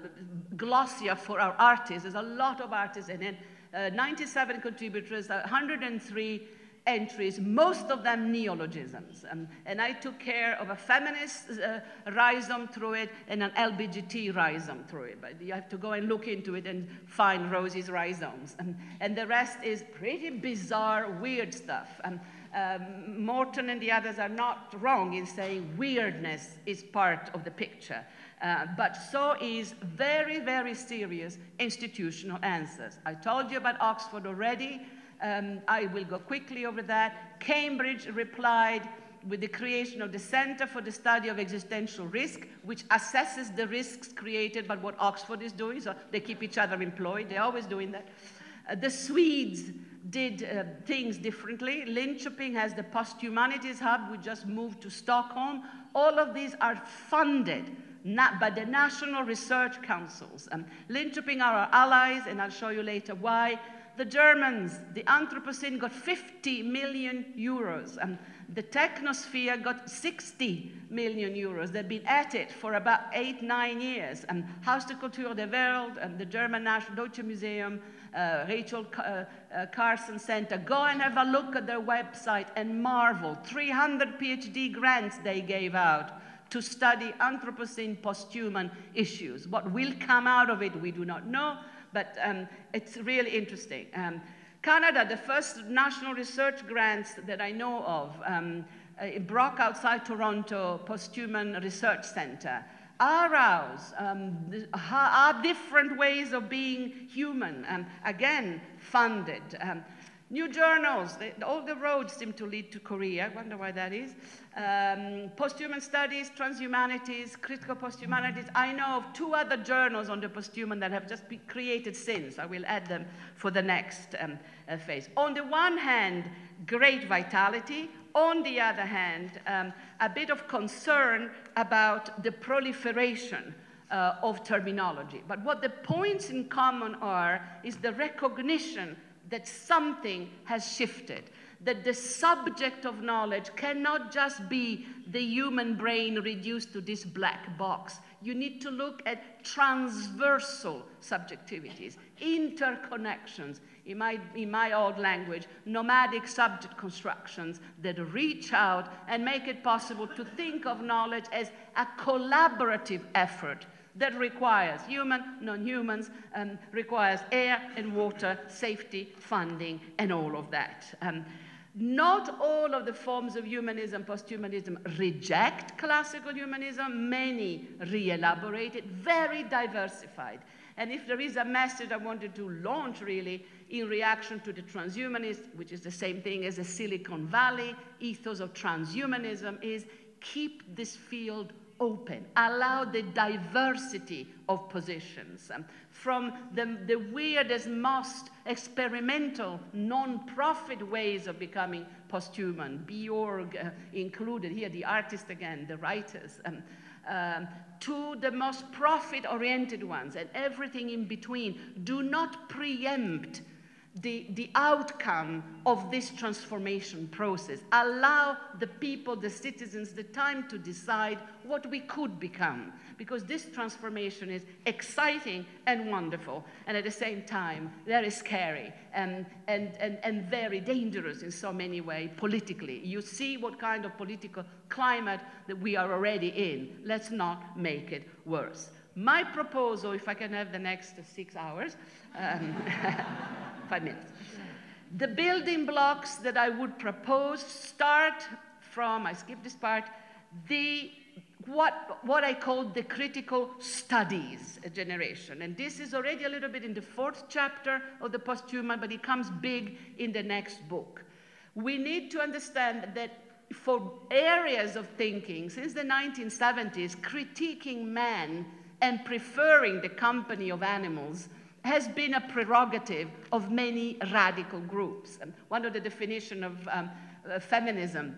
A: glossier for our artists. There's a lot of artists in it. Uh, 97 contributors, 103 entries, most of them neologisms. And I took care of a feminist uh, rhizome through it and an LBGT rhizome through it. But you have to go and look into it and find Rosi's rhizomes. Um, and the rest is pretty bizarre, weird stuff. Um, um, Morton and the others are not wrong in saying weirdness is part of the picture. Uh, but so is very, very serious institutional answers. I told you about Oxford already. Um, I will go quickly over that. Cambridge replied with the creation of the Center for the Study of Existential Risk, which assesses the risks created by what Oxford is doing, so they keep each other employed. They're always doing that. Uh, the Swedes did uh, things differently. Linköping has the Posthumanities Hub, we just moved to Stockholm. All of these are funded by the national research councils, um, Linköping are our allies, and I'll show you later why. The Germans, the Anthropocene got 50 million euros. and the Technosphere got 60 million euros. They've been at it for about eight, nine years. And Haus der Kultur der Welt and the German National Deutsche Museum, uh, Rachel uh, uh, Carson Center, go and have a look at their website and marvel. 300 PhD grants they gave out to study Anthropocene posthuman issues. What will come out of it, we do not know, but um, it's really interesting. Um, Canada, the first national research grants that I know of, um, uh, Brock outside Toronto, Posthuman Research Center. Arouse um, are different ways of being human, and again, funded. Um, New journals, all the roads seem to lead to Korea. I wonder why that is. Um, posthuman studies, transhumanities, critical posthumanities. I know of two other journals on the posthuman that have just been created since. I will add them for the next um, uh, phase. On the one hand, great vitality. On the other hand, um, a bit of concern about the proliferation uh, of terminology. But what the points in common are is the recognition that something has shifted, that the subject of knowledge cannot just be the human brain reduced to this black box. You need to look at transversal subjectivities, interconnections, in my, in my old language, nomadic subject constructions that reach out and make it possible to think of knowledge as a collaborative effort that requires human, non-humans, um, requires air and water, safety, funding, and all of that. Um, not all of the forms of humanism, posthumanism, reject classical humanism. Many re-elaborate it, very diversified. And if there is a message I wanted to launch really in reaction to the transhumanist, which is the same thing as the Silicon Valley ethos of transhumanism, is keep this field open, allow the diversity of positions. Um, from the, the weirdest, most experimental, non-profit ways of becoming posthuman, Björk uh, included here, the artists again, the writers, um, um, to the most profit-oriented ones and everything in between. Do not preempt the, the outcome of this transformation process. Allow the people, the citizens, the time to decide what we could become. Because this transformation is exciting and wonderful, and at the same time, very scary and, and, and, and very dangerous in so many ways politically. You see what kind of political climate that we are already in. Let's not make it worse. My proposal, if I can have the next six hours, um, <laughs> five minutes. The building blocks that I would propose start from, I skip this part, the what, what I call the critical studies generation. And this is already a little bit in the fourth chapter of the posthuman, but it comes big in the next book. We need to understand that for areas of thinking, since the 1970s, critiquing man and preferring the company of animals has been a prerogative of many radical groups. And one of the definitions of um, uh, feminism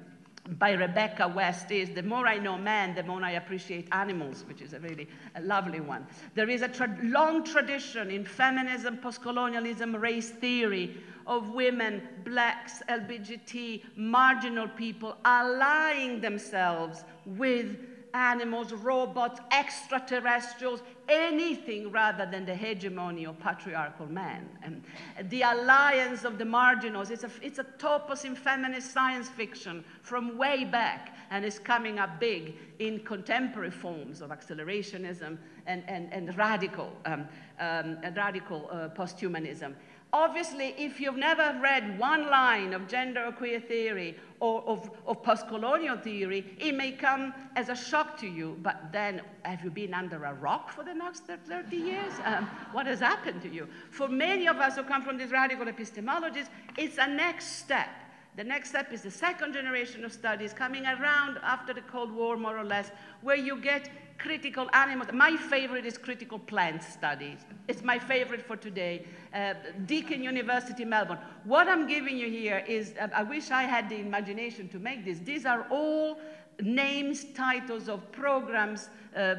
A: by Rebecca West is the more I know men, the more I appreciate animals, which is a really a lovely one. There is a tra long tradition in feminism, postcolonialism, race theory of women, blacks, LGBT, marginal people allying themselves with animals, robots, extraterrestrials, anything rather than the hegemony of patriarchal man. And the alliance of the marginals, it's a, it's a topos in feminist science fiction from way back, and it's coming up big in contemporary forms of accelerationism and, and, and radical, um, um, radical uh, posthumanism. Obviously, if you've never read one line of gender or queer theory or of, of post-colonial theory, it may come as a shock to you. But then, have you been under a rock for the next 30 years? <laughs> Um, what has happened to you? For many of us who come from these radical epistemologies, it's a next step. The next step is the second generation of studies coming around after the Cold War, more or less, where you get critical animals. My favorite is critical plant studies. It's my favorite for today. Uh, Deakin University, Melbourne. What I'm giving you here is, uh, I wish I had the imagination to make this. These are all names, titles of programs. Uh,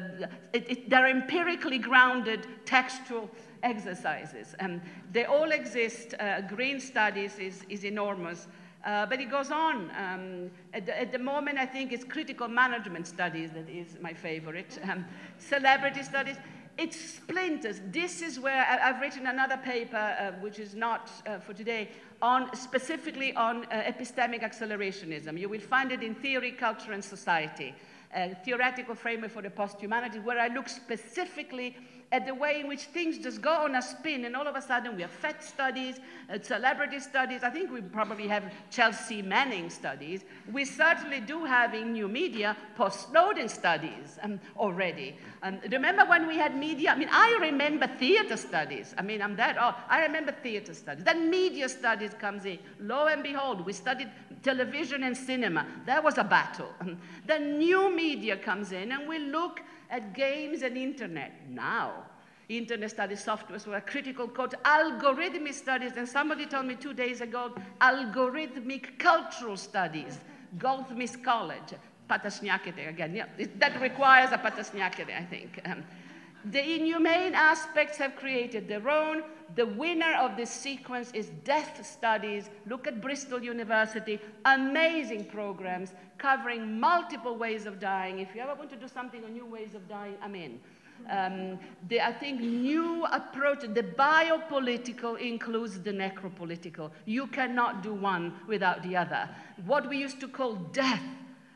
A: it, it, they're empirically grounded textual exercises. And they all exist. Uh, green studies is, is enormous. Uh, but it goes on. Um, at, the, at, the, moment, I think it's critical management studies that is my favorite. <laughs> Um, celebrity studies. It's splinters. This is where I, have written another paper, uh, which is not uh, for today, on specifically on uh, epistemic accelerationism. You will find it in Theory, Culture, and Society, a theoretical framework for the post-humanities, where I look specifically at the way in which things just go on a spin, and all of a sudden we have FET studies, uh, celebrity studies. I think we probably have Chelsea Manning studies. We certainly do have in new media post-Snowden studies um, already. Um, remember when we had media? I mean, I remember theater studies. I mean, I'm that old. I remember theater studies. Then media studies comes in. Lo and behold, we studied television and cinema. That was a battle. <laughs> Then new media comes in, and we look at games and internet now. Internet studies softwares were critical code, algorithmic studies, and somebody told me two days ago, algorithmic cultural studies, Goldsmiths College, Patasniakete again. Yeah, that requires a Patasniakete, I think. Um, the inhumane aspects have created their own. The winner of this sequence is death studies. Look at Bristol University, amazing programs covering multiple ways of dying. If you ever want to do something on new ways of dying, I'm in. Um, the, I think new approach, the biopolitical includes the necropolitical. You cannot do one without the other. What we used to call death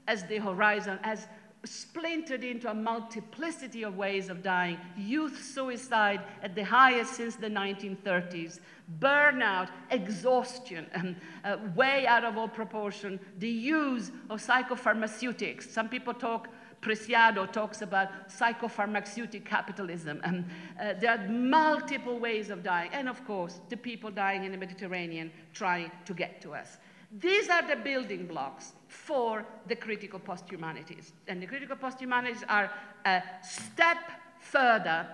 A: as the horizon, as splintered into a multiplicity of ways of dying. Youth suicide at the highest since the 1930s. Burnout, exhaustion, and <laughs> uh, way out of all proportion. The use of psychopharmaceutics. Some people talk Preciado talks about psychopharmaceutic capitalism. And <laughs> uh, there are multiple ways of dying. And of course, the people dying in the Mediterranean trying to get to us. These are the building blocks for the critical post-humanities. And the critical post-humanities are a step further,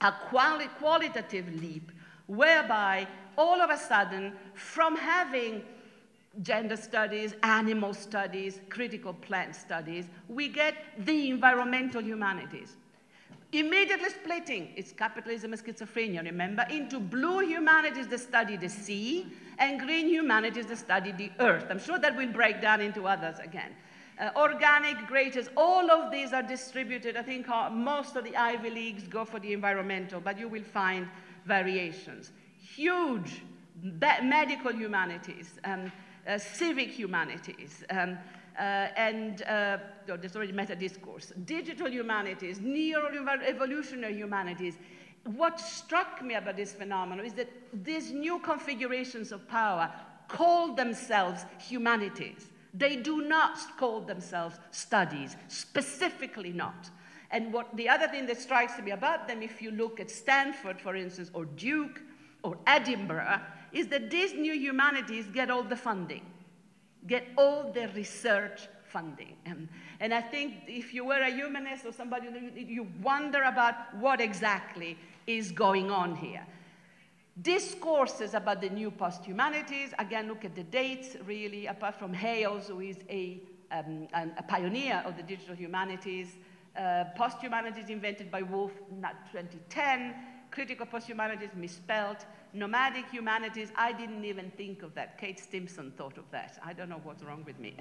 A: a quali qualitative leap, whereby all of a sudden, from having gender studies, animal studies, critical plant studies, we get the environmental humanities. Immediately splitting, it's capitalism and schizophrenia, remember, into blue humanities that study the sea, and green humanities that study the earth. I'm sure that will break down into others again. Uh, organic, greatest, all of these are distributed. I think most of the Ivy Leagues go for the environmental, but you will find variations. Huge medical humanities, um, uh, civic humanities, um, and uh, there's already meta discourse, digital humanities, neo-evolutionary humanities. What struck me about this phenomenon is that these new configurations of power call themselves humanities. They do not call themselves studies, specifically not. And what the other thing that strikes me about them, if you look at Stanford, for instance, or Duke, or Edinburgh, is that these new humanities get all the funding get all the research funding. And, and I think if you were a humanist or somebody, you wonder about what exactly is going on here. Discourses about the new post-humanities, again, look at the dates, really, apart from Hayles, who is a, um, a pioneer of the digital humanities, uh, post-humanities invented by Wolfe, not 2010, critical post-humanities misspelled, nomadic humanities, I didn't even think of that. Kate Stimpson thought of that. I don't know what's wrong with me.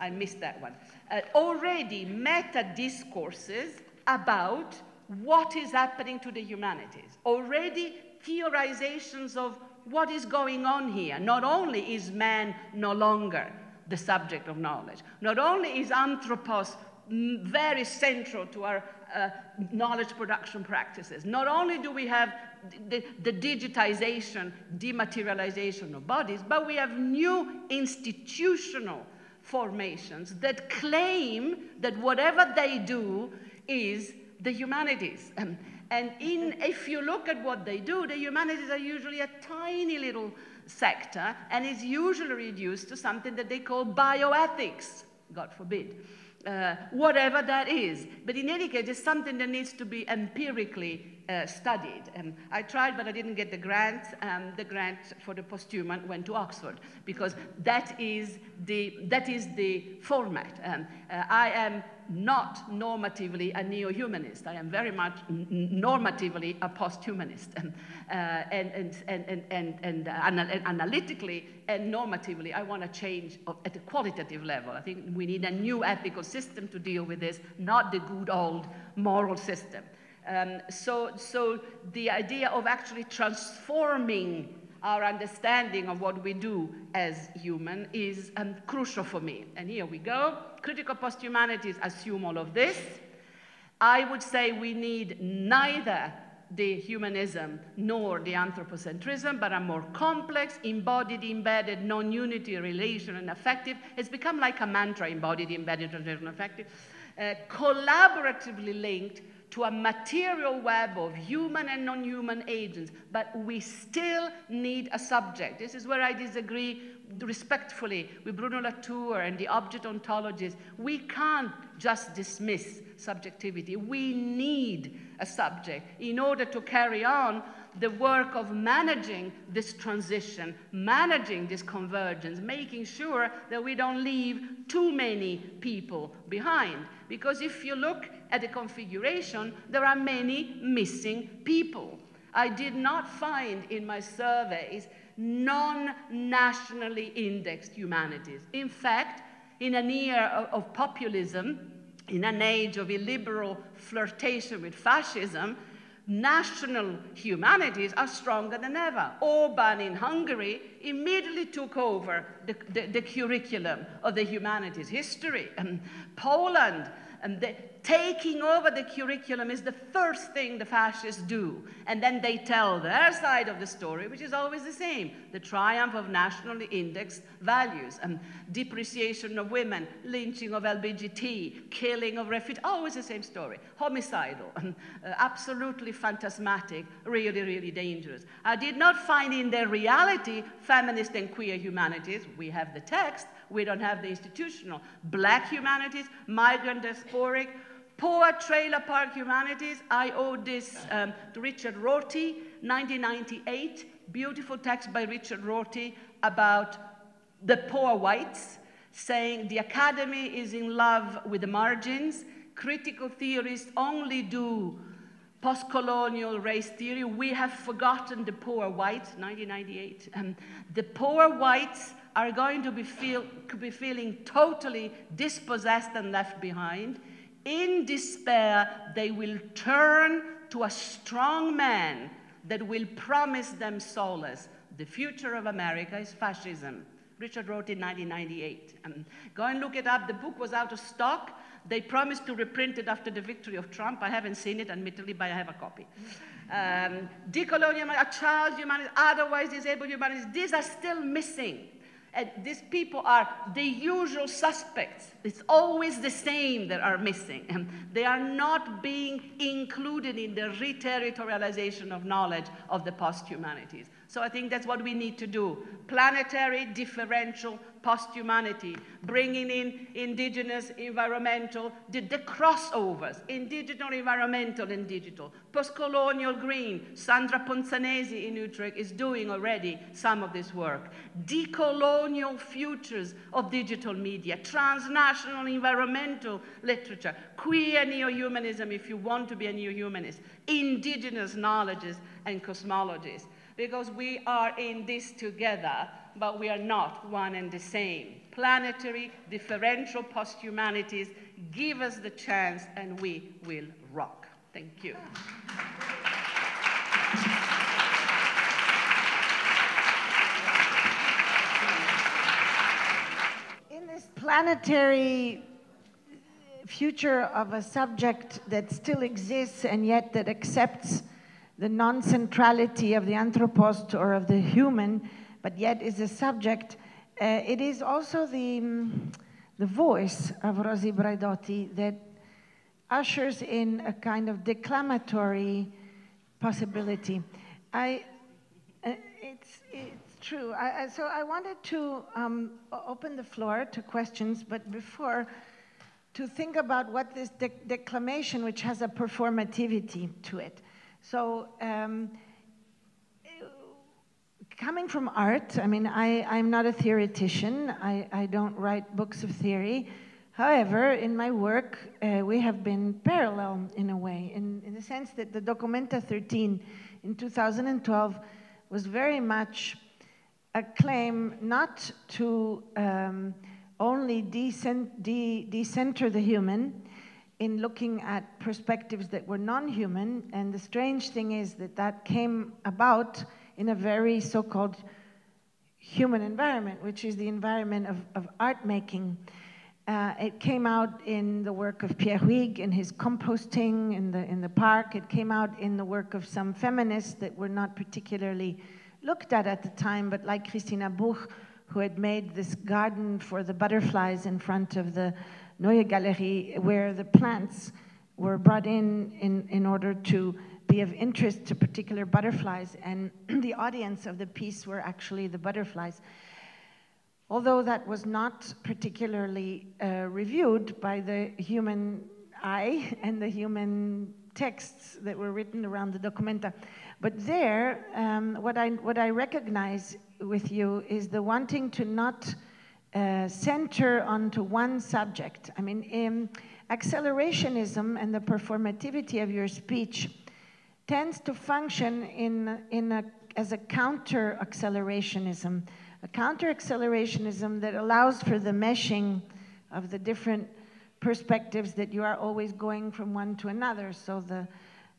A: I missed that one. Uh, already meta discourses about what is happening to the humanities. Already theorizations of what is going on here. Not only is man no longer the subject of knowledge, not only is anthropos very central to our uh, knowledge production practices. Not only do we have the, the, digitization, dematerialization of bodies, but we have new institutional formations that claim that whatever they do is the humanities. Um, <laughs> and in, if you look at what they do, the humanities are usually a tiny little sector and is usually reduced to something that they call bioethics, God forbid. Uh, whatever that is. But in any case, it's something that needs to be empirically uh, studied. Um, I tried, but I didn't get the grant. Um, the grant for the posthuman went to Oxford because that is the, that is the format. Um, uh, I am not normatively a neo-humanist. I am very much normatively a post-humanist. <laughs> Um, uh, and, and, and, and, and, and, uh, and, analytically and normatively, I want to change at a qualitative level. I think we need a new ethical system to deal with this, not the good old moral system. Um, so, so the idea of actually transforming our understanding of what we do as human is um, crucial for me. And here we go. Critical posthumanities assume all of this. I would say we need neither the humanism nor the anthropocentrism, but a more complex, embodied, embedded, non-unity, relation, and affective. It's become like a mantra, embodied, embedded, and affective, uh, collaboratively linked to a material web of human and non-human agents, but we still need a subject. This is where I disagree respectfully with Bruno Latour and the object ontologists. We can't just dismiss subjectivity. We need a subject in order to carry on the work of managing this transition, managing this convergence, making sure that we don't leave too many people behind. Because if you look at the configuration, there are many missing people. I did not find in my surveys non-nationally indexed humanities. In fact, in an era of populism, in an age of illiberal flirtation with fascism, national humanities are stronger than ever. Orban in Hungary immediately took over the, the, the curriculum of the humanities history. And Poland and the, taking over the curriculum is the first thing the fascists do. And then they tell their side of the story, which is always the same the triumph of nationally indexed values, and depreciation of women, lynching of LGBT, killing of refugees, always the same story. Homicidal, and, <laughs> uh, absolutely phantasmatic, really, really dangerous. I did not find in their reality feminist and queer humanities. We have the text, we don't have the institutional. Black humanities, migrant diasporic, poor trailer park humanities. I owe this um, to Richard Rorty, 1998, beautiful text by Richard Rorty about the poor whites, saying the academy is in love with the margins. Critical theorists only do post-colonial race theory. We have forgotten the poor whites, 1998. Um, the poor whites are going to be, feel, be feeling totally dispossessed and left behind. In despair, they will turn to a strong man that will promise them solace. The future of America is fascism. Richard wrote in 1998. Um, go and look it up. The book was out of stock. They promised to reprint it after the victory of Trump. I haven't seen it, admittedly, but I have a copy. Um, decolonial, a child humanities, otherwise disabled humanities, these are still missing. And these people are the usual suspects. It's always the same that are missing. And they are not being included in the reterritorialization of knowledge of the post-humanities. So I think that's what we need to do. Planetary, differential, post-humanity, bringing in indigenous, environmental, the, the crossovers, indigenous, environmental, and digital. Post-colonial green, Sandra Ponzanesi in Utrecht is doing already some of this work. Decolonial futures of digital media, transnational environmental literature, queer neo-humanism if you want to be a neo-humanist, indigenous knowledges and cosmologies because we are in this together but we are not one and the same. Planetary, differential posthumanities give us the chance and we will rock. Thank you.
C: In this planetary future of a subject that still exists and yet that accepts the non-centrality of the anthropos or of the human, but yet is a subject. Uh, it is also the, um, the voice of Rosi Braidotti that ushers in a kind of declamatory possibility. I, uh, it's, it's true. I, I, so I wanted to um, open the floor to questions, but before, to think about what this de declamation, which has a performativity to it. So um, coming from art, I mean, I, I'm not a theoretician. I, I don't write books of theory. However, in my work, uh, we have been parallel in a way, in, in the sense that the Documenta 13 in 2012 was very much a claim not to um, only de decenter the human in looking at perspectives that were non-human, and the strange thing is that that came about in a very so-called human environment, which is the environment of, of art making. Uh, it came out in the work of Pierre Huyghe in his composting in the, in the park. It came out in the work of some feminists that were not particularly looked at at the time, but like Kristina Buch, who had made this garden for the butterflies in front of the Neue Galerie, where the plants were brought in, in in order to be of interest to particular butterflies, and <clears throat> the audience of the piece were actually the butterflies. Although that was not particularly uh, reviewed by the human eye <laughs> and the human texts that were written around the documenta. But there, um, what, I, what I recognize with you is the wanting to not uh, center onto one subject. I mean, um, accelerationism and the performativity of your speech tends to function in, in a, as a counter accelerationism, a counter accelerationism that allows for the meshing of the different perspectives that you are always going from one to another. So the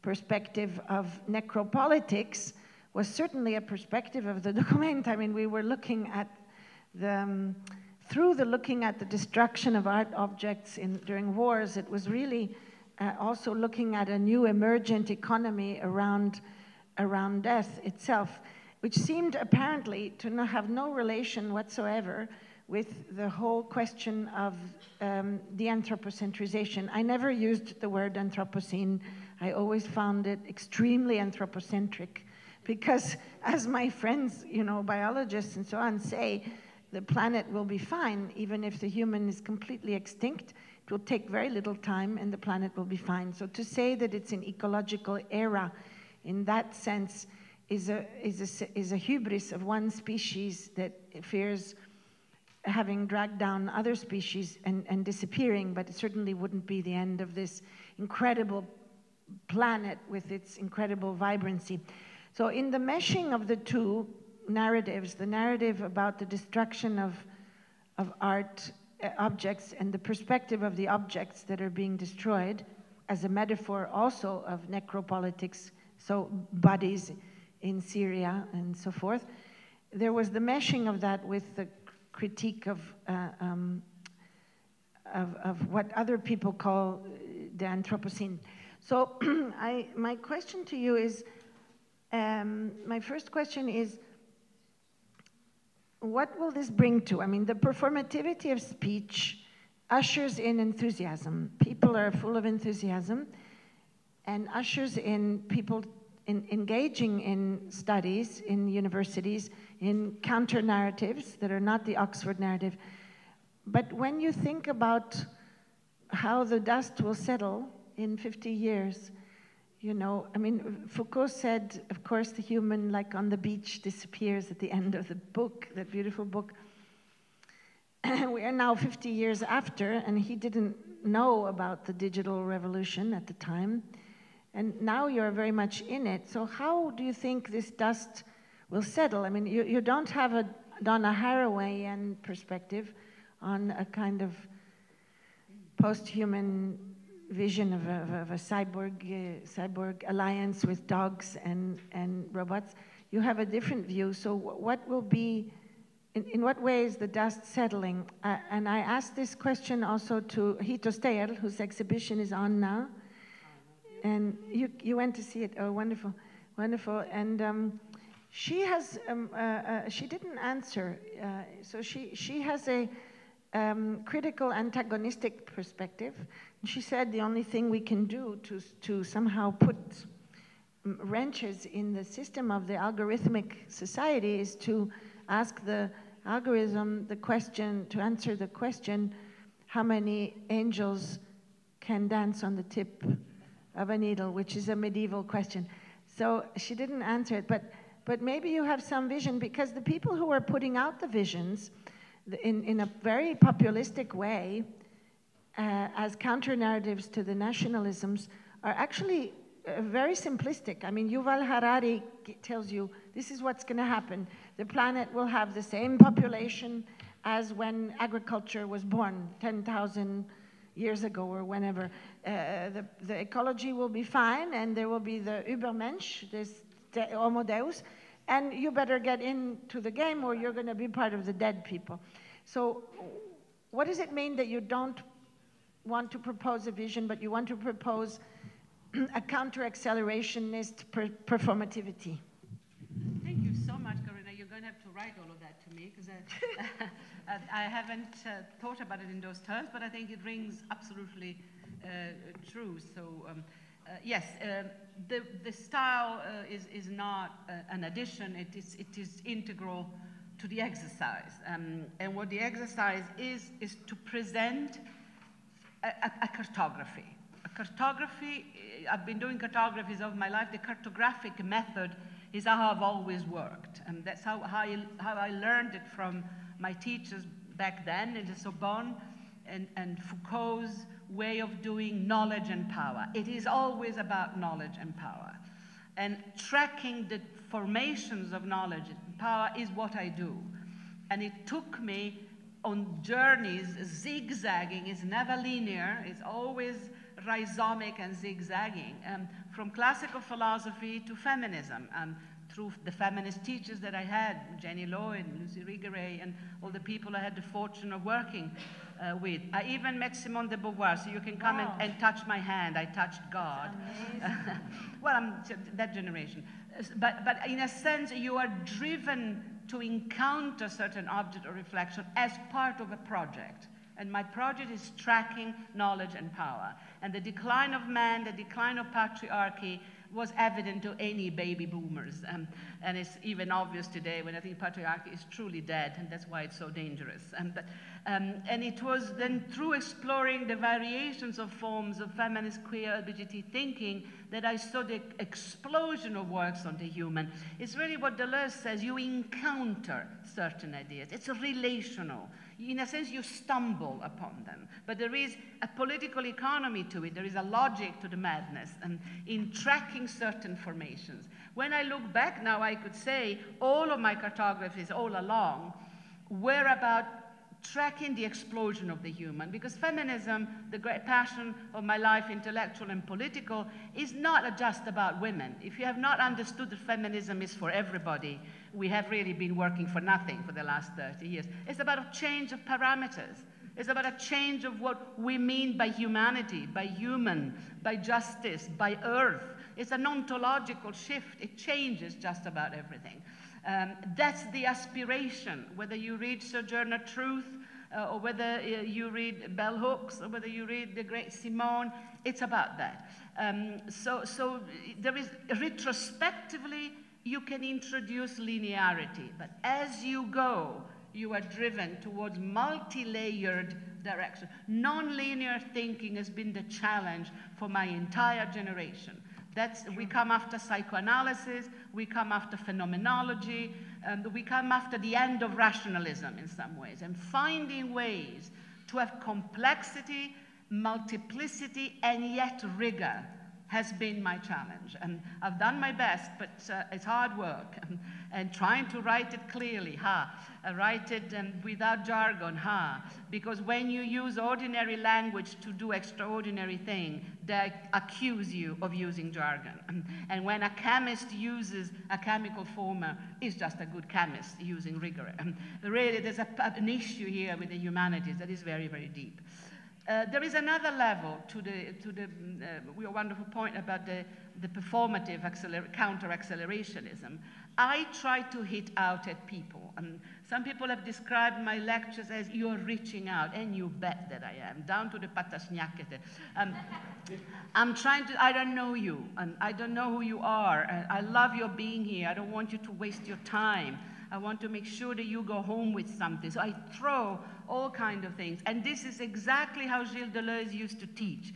C: perspective of necropolitics was certainly a perspective of the <laughs> document. I mean, we were looking at the, um, through the looking at the destruction of art objects in, during wars, it was really uh, also looking at a new emergent economy around, around death itself, which seemed apparently to have no relation whatsoever with the whole question of um, the anthropocentrization. I never used the word Anthropocene. I always found it extremely anthropocentric because as my friends, you know, biologists and so on say, the planet will be fine even if the human is completely extinct it will take very little time and the planet will be fine. So to say that it's an ecological era in that sense is a, is a, is a hubris of one species that fears having dragged down other species and, and disappearing, but it certainly wouldn't be the end of this incredible planet with its incredible vibrancy. So in the meshing of the two narratives, the narrative about the destruction of, of art objects and the perspective of the objects that are being destroyed as a metaphor also of necropolitics, so bodies in Syria and so forth. There was the meshing of that with the critique of, uh, um, of, of, what other people call the Anthropocene. So <clears throat> I, my question to you is, um, my first question is, what will this bring to? I mean, the performativity of speech ushers in enthusiasm. People are full of enthusiasm and ushers in people in engaging in studies in universities, in counter narratives that are not the Oxford narrative. But when you think about how the dust will settle in 50 years, you know, I mean, Foucault said, of course, the human, like on the beach, disappears at the end of the book, that beautiful book. <clears throat> we are now 50 years after, and he didn't know about the digital revolution at the time. And now you're very much in it. So, how do you think this dust will settle? I mean, you, you don't have a Donna Haraway perspective on a kind of post human vision of a, of a cyborg, uh, cyborg alliance with dogs and, and robots. You have a different view. So what will be, in, in what way is the dust settling? Uh, and I asked this question also to Hito Steyerl, whose exhibition is on now. And you, you went to see it. Oh, wonderful, wonderful. And um, she has, um, uh, uh she didn't answer. Uh, so she, she has a, um, critical antagonistic perspective. And she said the only thing we can do to, to somehow put wrenches in the system of the algorithmic society is to ask the algorithm the question, to answer the question,
D: how many angels can dance on the tip of a needle, which is a medieval question. So she didn't answer it, but, but maybe you have some vision because the people who are putting out the visions in, in a very populistic way, uh, as counter narratives to the nationalisms, are actually uh, very simplistic. I mean, Yuval Harari tells you this is what's going to happen. The planet will have the same population as when agriculture was born 10,000 years ago or whenever. Uh, the, the, ecology will be fine and there will be the Übermensch, this Homo Deus, and you better get into the game or you're going to be part of the dead people. So what does it mean that you don't want to propose a vision, but you want to propose <clears throat> a counter-accelerationist per performativity?
A: Thank you so much, Karina. You're going to have to write all of that to me because I, <laughs> I, haven't uh, thought about it in those terms, but I think it rings absolutely uh, true. So um, uh, yes, um, the, the style uh, is, is not uh, an addition, it is, it is integral to the exercise. Um, and what the exercise is, is to present a, a, cartography. A cartography, eh, I've been doing cartographies of my life, the cartographic method is how I've always worked. And that's how, how, I, how I learned it from my teachers back then in the Sorbonne and, and Foucault's way of doing knowledge and power. It is always about knowledge and power. And tracking the formations of knowledge and power is what I do. And it took me on journeys, zigzagging is never linear, it's always rhizomic and zigzagging, um, from classical philosophy to feminism. Um, through the feminist teachers that I had, Jenny Lloyd, Luce Irigaray, and all the people I had the fortune of working uh, with. I even met Simone de Beauvoir, so you can come wow. and, and, touch my hand. I touched God. <laughs> well, I'm that generation. But, but in a sense, you are driven to encounter certain object or reflection as part of a project. And my project is tracking knowledge and power. And the decline of man, the decline of patriarchy, was evident to any baby boomers. Um, and it's even obvious today when I think patriarchy is truly dead, and that's why it's so dangerous. Um, but, um, and it was then through exploring the variations of forms of feminist, queer, LGBT thinking that I saw the explosion of works on the human. It's really what Deleuze says you encounter certain ideas, it's relational in a sense, you stumble upon them. But there is a political economy to it. There is a logic to the madness and in tracking certain formations. When I look back now, I could say all of my cartographies all along were about tracking the explosion of the human because feminism, the great passion of my life, intellectual and political, is not just about women. If you have not understood that feminism is for everybody, we have really been working for nothing for the last 30 years. It's about a change of parameters. It's about a change of what we mean by humanity, by human, by justice, by earth. It's an ontological shift. It changes just about everything. Um, that's the aspiration, whether you read Sojourner Truth, uh, or whether uh, you read Bell Hooks, or whether you read the great Simone, it's about that. Um, so, so there is retrospectively you can introduce linearity, but as you go, you are driven towards multi-layered direction. Non-linear thinking has been the challenge for my entire generation. That's, we come after psychoanalysis, we come after phenomenology, um, we come after the end of rationalism in some ways, and finding ways to have complexity, multiplicity, and yet rigor has been my challenge. And I've done my best, but uh, it's hard work. <laughs> And, trying to write it clearly, ha. Uh, write it um, without jargon, ha. Because when you use ordinary language to do extraordinary thing, they accuse you of using jargon. And when a chemist uses a chemical formula, is just a good chemist using rigor. Really, there's a, an issue here with the humanities that is very, very deep. Uh, there is another level to the, to the uh, your wonderful point about the, the performative acceler counter-accelerationism. I try to hit out at people. And some people have described my lectures as you're reaching out, and you bet that I am, down to the patasniakete. Um, I'm trying to, I don't know you, and I don't know who you are. And I love your being here. I don't want you to waste your time. I want to make sure that you go home with something. So I throw all kind of things. And this is exactly how Gilles Deleuze used to teach.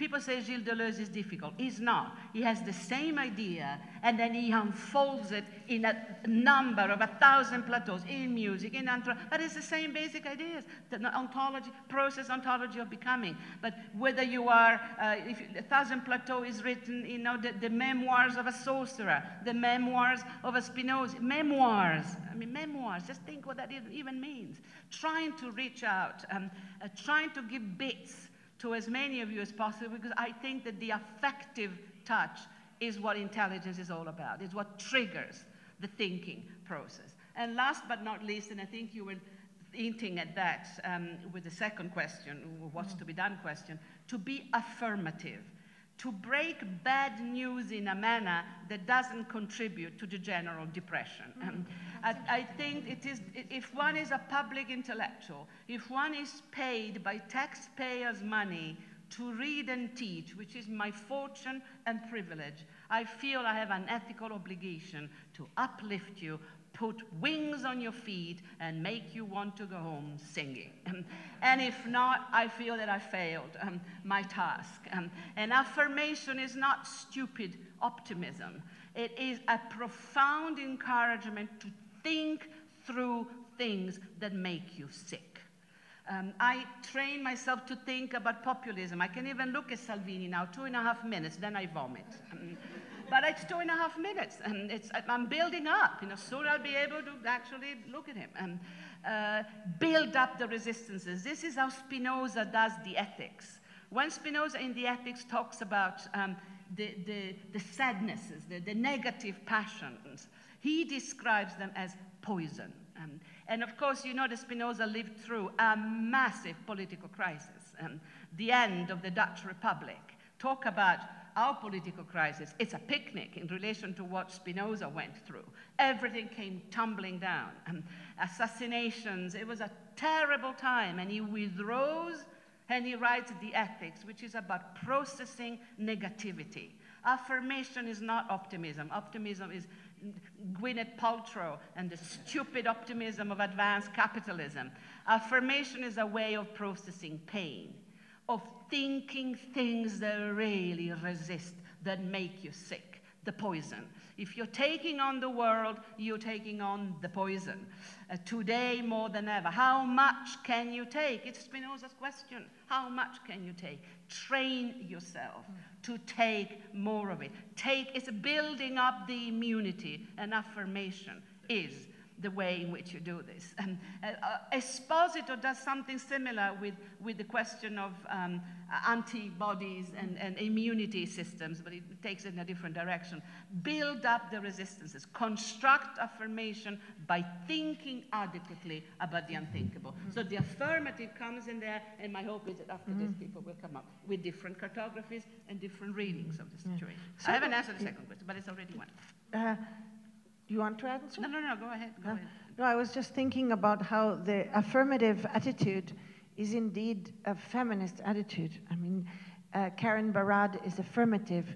A: People say Gilles Deleuze is difficult. He's not. He has the same idea, and then he unfolds it in a number of a thousand plateaus in music, in anthropology. But it's the same basic ideas. The ontology, process ontology of becoming. But whether you are, uh, if a thousand plateau is written, you know, the, the, memoirs of a sorcerer, the memoirs of a Spinoza, memoirs. I mean, memoirs. Just think what that even means. Trying to reach out, um, uh, trying to give bits to as many of you as possible because I think that the affective touch is what intelligence is all about. It's what triggers the thinking process. And last but not least, and I think you were hinting at that um, with the second question, what's to be done question, to be affirmative to break bad news in a manner that doesn't contribute to the general depression. Mm -hmm. <laughs> I, I, think it is, if one is a public intellectual, if one is paid by taxpayers' money to read and teach, which is my fortune and privilege, I feel I have an ethical obligation to uplift you, put wings on your feet and make you want to go home singing. <laughs> and if not, I feel that I failed um, my task. Um, and affirmation is not stupid optimism, it is a profound encouragement to think through things that make you sick. Um, I train myself to think about populism. I can even look at Salvini now, two and a half minutes, then I vomit. But it's two and a half minutes, and it's, I'm building up. You know, soon I'll be able to actually look at him and uh, build up the resistances. This is how Spinoza does the ethics. When Spinoza in the ethics talks about um, the, the, the, sadnesses, the, the, negative passions, he describes them as poison. Um, and of course, you know that Spinoza lived through a massive political crisis, um, the end of the Dutch Republic. Talk about our political crisis, it's a picnic in relation to what Spinoza went through. Everything came tumbling down. Um, assassinations, it was a terrible time. And he withdraws and he writes The Ethics, which is about processing negativity. Affirmation is not optimism. Optimism is Gwyneth Paltrow and the stupid optimism of advanced capitalism. Affirmation is a way of processing pain of thinking things that really resist, that make you sick, the poison. If you're taking on the world, you're taking on the poison. Uh, today, more than ever, how much can you take? It's Spinoza's question. How much can you take? Train yourself to take more of it. Take, it's a building up the immunity, and affirmation is the way in which you do this. <laughs> Um, uh, Esposito does something similar with, with the question of um, antibodies and, and immunity systems, but it takes it in a different direction. Build up the resistances, construct affirmation by thinking adequately about the unthinkable. Mm -hmm. So the affirmative comes in there, and my hope is that after mm -hmm. this, mm-hmm. people will come up with different cartographies and different readings of the situation. Yeah. So I haven't answered the second question, but it's already one. Uh,
D: you want to answer?
A: No, no, no, go ahead. Go uh, ahead.
D: No, I was just thinking about how the affirmative attitude is indeed a feminist attitude. I mean, uh, Karen Barad is affirmative.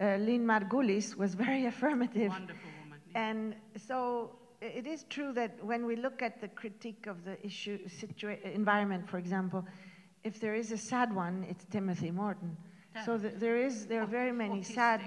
D: Uh, Lynn Margulis was very <laughs> affirmative.
A: Wonderful woman.
D: And so it is true that when we look at the critique of the issue, environment, for example, if there is a sad one, it's Timothy Morton. So the, there is there are very many sad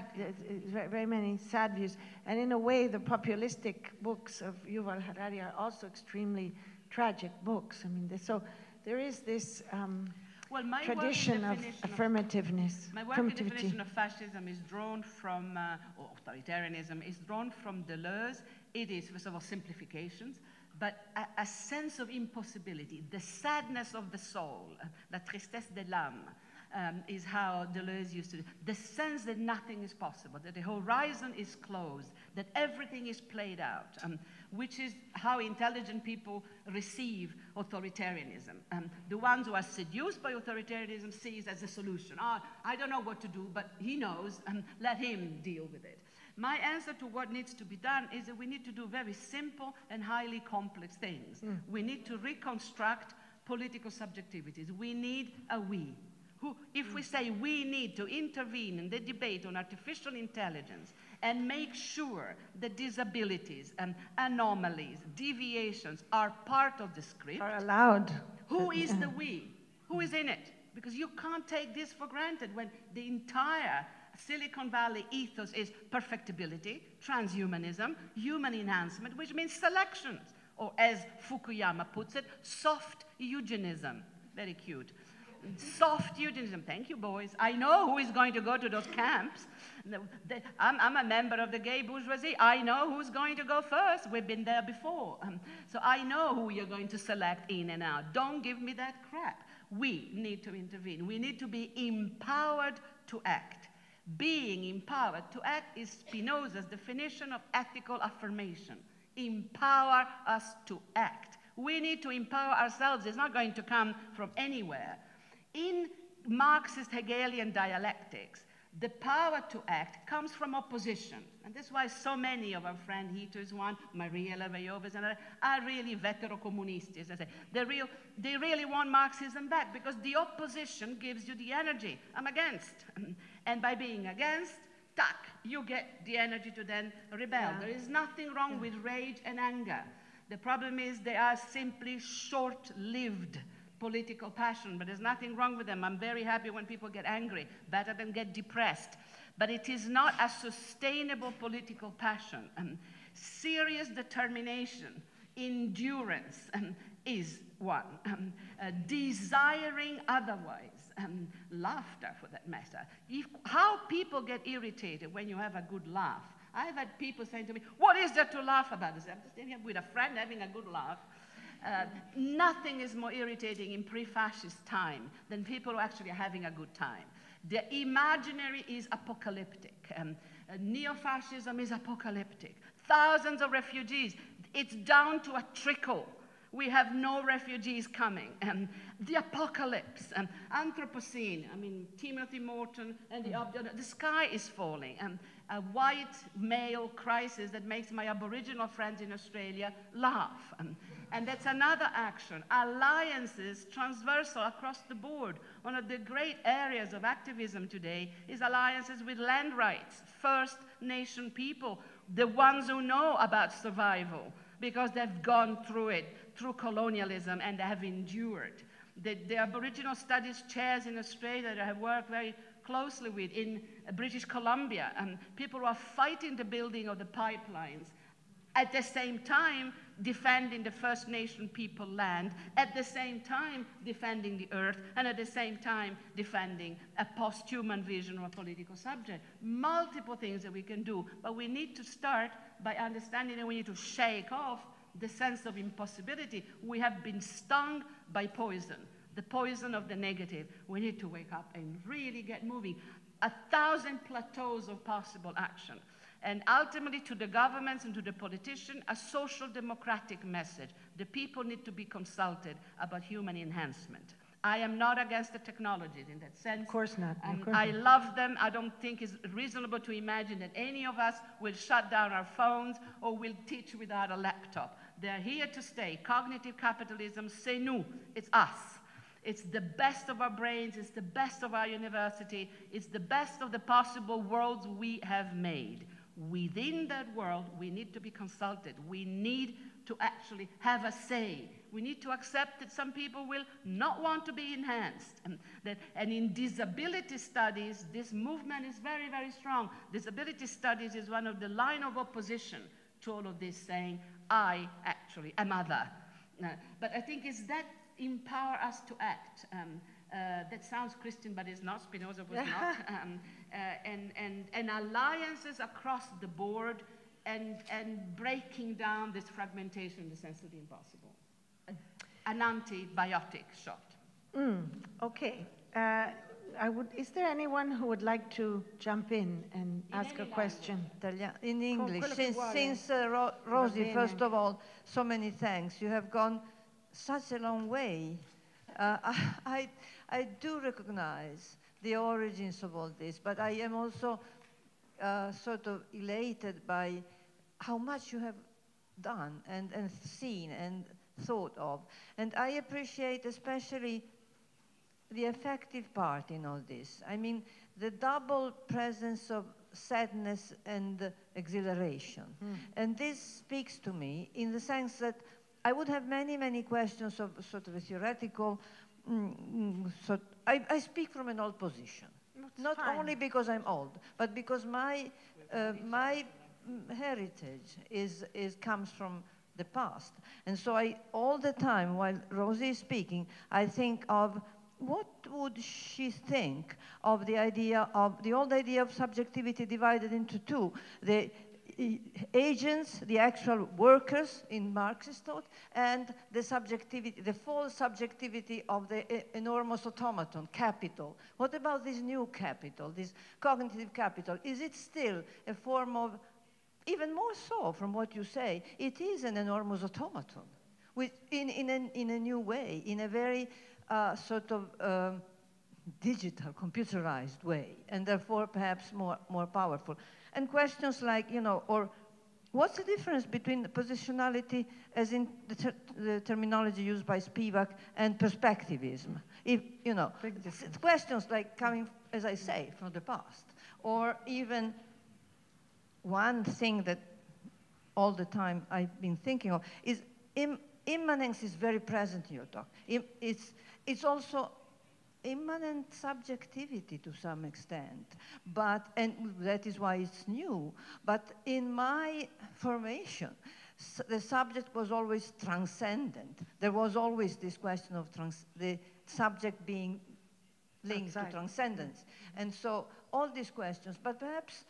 D: very many sad views, and in a way, the populistic books of Yuval Harari are also extremely tragic books. I mean, so there is this. Um, well, tradition of affirmativeness.
A: My working definition of fascism is drawn from, uh, or authoritarianism is drawn from Deleuze. It is, first of all, simplifications, but a, a sense of impossibility, the sadness of the soul, uh, la tristesse de l'âme, um, is how Deleuze used to, the sense that nothing is possible, that the horizon is closed, that everything is played out, um, which is how intelligent people receive authoritarianism. Um, the ones who are seduced by authoritarianism see it as a solution. Oh, I don't know what to do, but he knows, and let him deal with it. My answer to what needs to be done is that we need to do very simple and highly complex things. Mm. We need to reconstruct political subjectivities. We need a we. Who, if we say we need to intervene in the debate on artificial intelligence and make sure that disabilities and anomalies, deviations are part of the script.
D: Are allowed.
A: Who is the we? Who is in it? Because you can't take this for granted when the entire Silicon Valley ethos is perfectibility, transhumanism, human enhancement, which means selections, or as Fukuyama puts it, soft eugenism. Very cute. Soft eugenism. Thank you, boys. I know who is going to go to those camps. I'm, I'm, a member of the gay bourgeoisie. I know who's going to go first. We've been there before. Um, so I know who you're going to select in and out. Don't give me that crap. We need to intervene. We need to be empowered to act. Being empowered to act is Spinoza's definition of ethical affirmation. Empower us to act. We need to empower ourselves. It's not going to come from anywhere. In Marxist Hegelian dialectics, the power to act comes from opposition. And that's why so many of our friend is one, Maria Hlavajova and another, are really veterocommunists. I say. They, real, they really want Marxism back because the opposition gives you the energy. I'm against. <laughs> And by being against, tuck, you get the energy to then rebel. Yeah. There is nothing wrong yeah. with rage and anger. The problem is they are simply short-lived political passion, but there's nothing wrong with them. I'm very happy when people get angry, better than get depressed. But it is not a sustainable political passion. Um, serious determination, endurance um, is one. Um, uh, desiring otherwise, um, laughter for that matter. If, how people get irritated when you have a good laugh. I've had people saying to me, What is there to laugh about? I am just here with a friend having a good laugh. Uh, nothing is more irritating in pre fascist time than people who actually are having a good time. The imaginary is apocalyptic. Um, uh, Neo fascism is apocalyptic. Thousands of refugees. It's down to a trickle. We have no refugees coming. Um, the apocalypse, um, Anthropocene, I mean, Timothy Morton and the the sky is falling. Um, a white male crisis that makes my Aboriginal friends in Australia laugh. Um, and that's another action. Alliances transversal across the board. One of the great areas of activism today is alliances with land rights, First Nation people, the ones who know about survival because they've gone through it, through colonialism, and they have endured. The, the Aboriginal Studies chairs in Australia that I have worked very closely with in British Columbia, and people who are fighting the building of the pipelines at the same time defending the First Nation people land, at the same time defending the earth, and at the same time defending a post-human vision of a political subject. Multiple things that we can do, but we need to start by understanding that we need to shake off the sense of impossibility. We have been stung by poison, the poison of the negative. We need to wake up and really get moving. A thousand plateaus of possible action and ultimately to the governments and to the politicians, a social democratic message. The people need to be consulted about human enhancement. I am not against the technologies in that sense.
D: Of course not.
A: Um,
D: course
A: I love them. I don't think it's reasonable to imagine that any of us will shut down our phones or will teach without a laptop. They're here to stay. Cognitive capitalism, c'est nous. It's us. It's the best of our brains. It's the best of our university. It's the best of the possible worlds we have made within that world, we need to be consulted. We need to actually have a say. We need to accept that some people will not want to be enhanced. And, that, and in disability studies, this movement is very, very strong. Disability studies is one of the line of opposition to all of this, saying, I actually am other. Uh, but I think it's that empower us to act. Um, uh, that sounds Christian, but it's not. Spinoza was not. <laughs> Um, and, and, and alliances across the board and, and breaking down this fragmentation in the sense of the impossible. An antibiotic shot.
D: Mm, okay. Uh, I would, is there anyone who would like to jump in and in ask a question?
E: In English. Since, since uh, Ro Rosi, first of all, so many thanks. You have gone such a long way. Uh, <laughs> I, I do recognize the origins of all this, but I am also uh, sort of elated by how much you have done and, and seen and thought of. And I appreciate especially the effective part in all this. I mean, the double presence of sadness and exhilaration. Mm. And this speaks to me in the sense that I would have many, many questions of sort of a theoretical, mm, sort, I, I, speak from an old position. That's Not fine. only because I'm old, but because my, uh, my heritage is, is, comes from the past. And so I, all the time while Rosi is speaking, I think of what would she think of the idea of the old idea of subjectivity divided into two? The agents, the actual workers in Marxist thought, and the subjectivity, the false subjectivity of the enormous automaton, capital. What about this new capital, this cognitive capital? Is it still a form of, even more so from what you say, it is an enormous automaton, in, in, a, in a new way, in a very uh, sort of um, digital, computerized way, and therefore perhaps more, more powerful. And questions like, you know, or what's the difference between the positionality, as in the, ter the terminology used by Spivak, and perspectivism? If, you know, questions like coming, as I say, from the past, or even one thing that all the time I've been thinking of is Im immanence is very present in your talk. It's, it's also immanent subjectivity to some extent, but, and that is why it's new. But in my formation, the subject was always transcendent. There was always this question of the subject being linked to transcendence. And so all these questions, but perhaps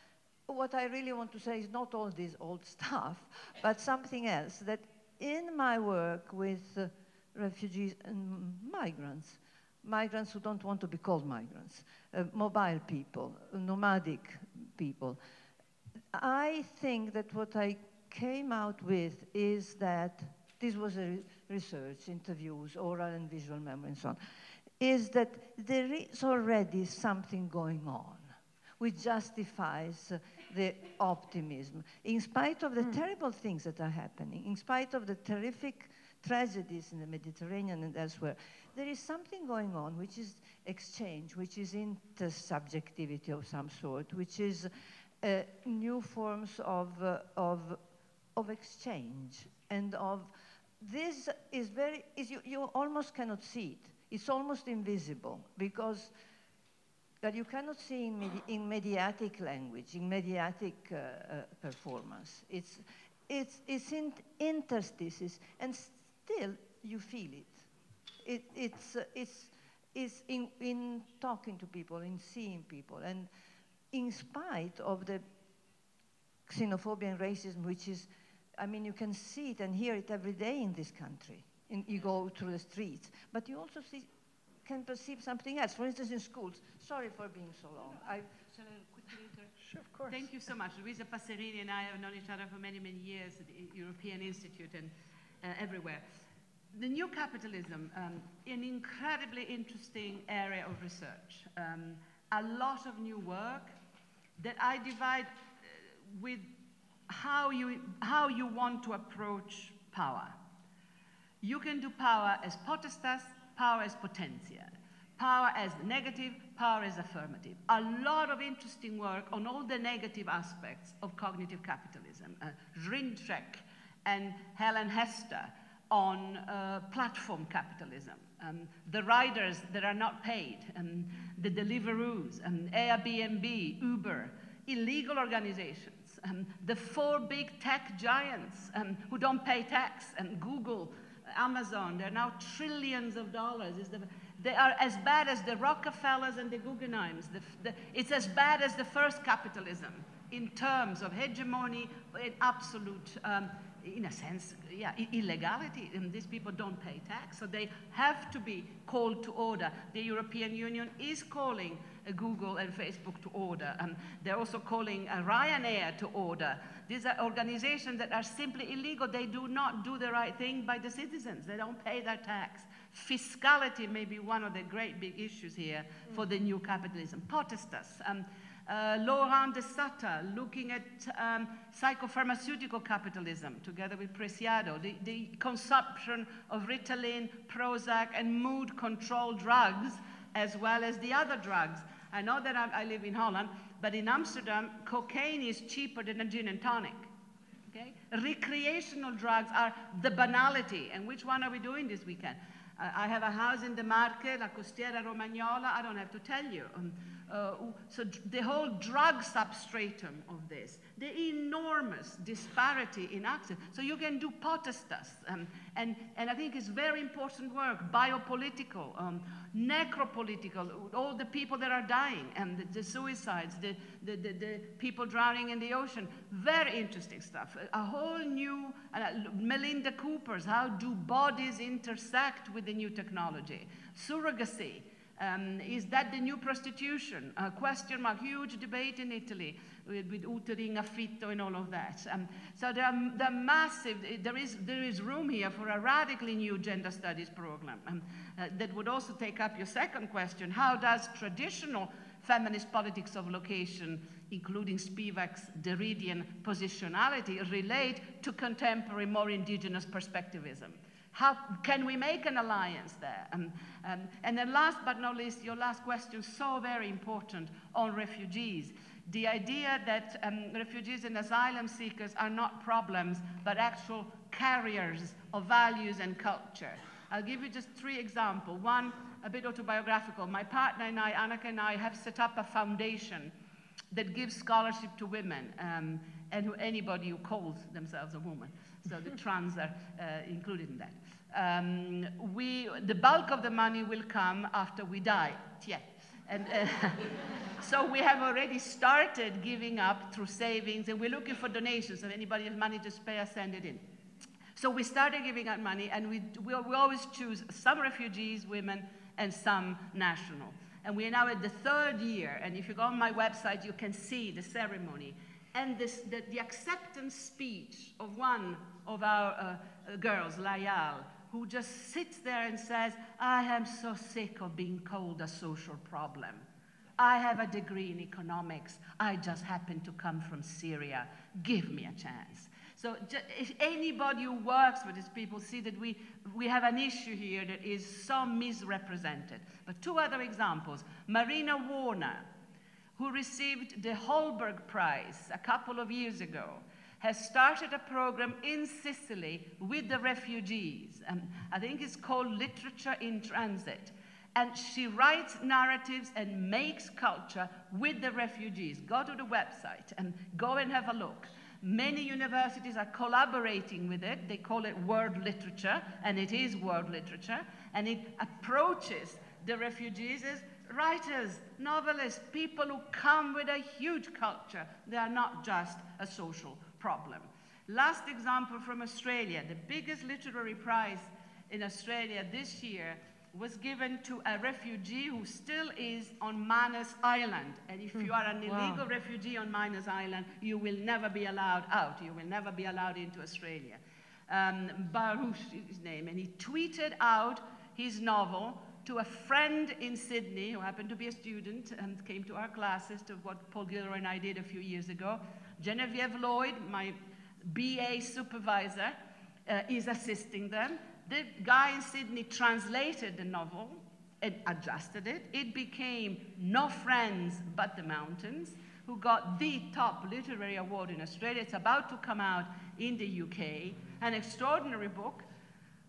E: what I really want to say is not all this old stuff, but something else, that in my work with uh, refugees and migrants, migrants who don't want to be called migrants, uh, mobile people, nomadic people. I think that what I came out with is that this was a research, interviews, oral and visual memory and so on, is that there is already something going on which justifies the optimism. In spite of the mm. terrible things that are happening, in spite of the terrific tragedies in the Mediterranean and elsewhere, there is something going on which is exchange, which is intersubjectivity of some sort, which is uh, new forms of, uh, of, of exchange and of this is very, is you, you almost cannot see it. It's almost invisible because that you cannot see in, medi in mediatic language, in mediatic uh, uh, performance. It's, it's, it's in interstices, and still you feel it it, it's, uh, it's, it's in, in talking to people, in seeing people. And in spite of the xenophobia and racism, which is, I mean, you can see it and hear it every day in this country. In, you go through the streets. But you also see, can perceive something else. For instance, in schools. Sorry for being so long. I,
A: Shall I quickly Sure, of course. Thank you so much. Luisa Passerini and I have known each other for many, many years at the European Institute and uh, everywhere the new capitalism, um, an incredibly interesting area of research. Um, a lot of new work that I divide uh, with how you, how you want to approach power. You can do power as potestas, power as potentia, power as negative, power as affirmative. A lot of interesting work on all the negative aspects of cognitive capitalism. Uh, and Helen Hester on uh, platform capitalism. Um, the riders that are not paid, um, the Deliveroos, um, Airbnb, Uber, illegal organizations, um, the four big tech giants um, who don't pay tax, and Google, Amazon, they're now trillions of dollars. The, they are as bad as the Rockefellers and the Guggenheims. The, the, it's as bad as the first capitalism in terms of hegemony, in absolute um, in a sense, yeah, illegality. And these people don't pay tax, so they have to be called to order. The European Union is calling uh, Google and Facebook to order. and they're also calling uh, Ryanair to order. These are organizations that are simply illegal. They do not do the right thing by the citizens. They don't pay their tax. Fiscality may be one of the great big issues here for the new capitalism. Potestas. Um, uh, Laurent de Sutter looking at um, psychopharmaceutical capitalism together with Preciado, the, the consumption of Ritalin, Prozac, and mood control drugs as well as the other drugs. I know that I, I live in Holland, but in Amsterdam, cocaine is cheaper than a gin and tonic. Okay? Recreational drugs are the banality. And which one are we doing this weekend? Uh, I have a house in the Marche, La Costiera Romagnola. I don't have to tell you. Um, uh, so the whole drug substratum of this, the enormous disparity in access. So you can do potestas, um, and, and I think it's very important work, biopolitical, um, necropolitical, all the people that are dying, and the, the suicides, the, the, the, the, people drowning in the ocean. Very interesting stuff. A, whole new, uh, Melinda Cooper's, how do bodies intersect with the new technology? Surrogacy. Um, is that the new prostitution? A question mark, huge debate in Italy with, with uteri in affitto and all of that. Um, so there are, there are massive, there is, there is room here for a radically new gender studies program um, uh, that would also take up your second question. How does traditional feminist politics of location, including Spivak's Derridian positionality, relate to contemporary, more indigenous perspectivism? How can we make an alliance there? Um, um, and then last but not least, your last question, so very important on refugees. The idea that um, refugees and asylum seekers are not problems, but actual carriers of values and culture. I'll give you just three examples. One, a bit autobiographical. My partner and I, Annika and I, have set up a foundation that gives scholarship to women um, and anybody who calls themselves a woman. So the trans are uh, included in that. Um, we, the bulk of the money will come after we die. Yeah. And uh, <laughs> so we have already started giving up through savings, and we're looking for donations. If anybody has money to spare, send it in. So we started giving out money, and we, we, we always choose some refugees, women, and some national. And we are now at the third year, and if you go on my website, you can see the ceremony. And this, the, the acceptance speech of one of our uh, girls, Layal, who just sits there and says, I am so sick of being called a social problem. I have a degree in economics. I just happen to come from Syria. Give me a chance. So if anybody who works with these people see that we, we have an issue here that is so misrepresented. But two other examples. Marina Warner, who received the Holberg Prize a couple of years ago, has started a program in Sicily with the refugees. Um, I think it's called Literature in Transit. And she writes narratives and makes culture with the refugees. Go to the website and go and have a look. Many universities are collaborating with it. They call it world literature, and it is world literature. And it approaches the refugees as writers, novelists, people who come with a huge culture. They are not just a social problem. Last example from Australia, the biggest literary prize in Australia this year was given to a refugee who still is on Manus Island. And if you are an hmm. illegal wow. refugee on Manus Island, you will never be allowed out. You will never be allowed into Australia. Um, Behrouz is his name. And he tweeted out his novel to a friend in Sydney who happened to be a student and came to our classes to what Paul Gilroy and I did a few years ago. Genevieve Lloyd, my BA supervisor, uh, is assisting them. The guy in Sydney translated the novel and adjusted it. It became No Friends But the Mountains, who got the top literary award in Australia. It's about to come out in the UK. An extraordinary book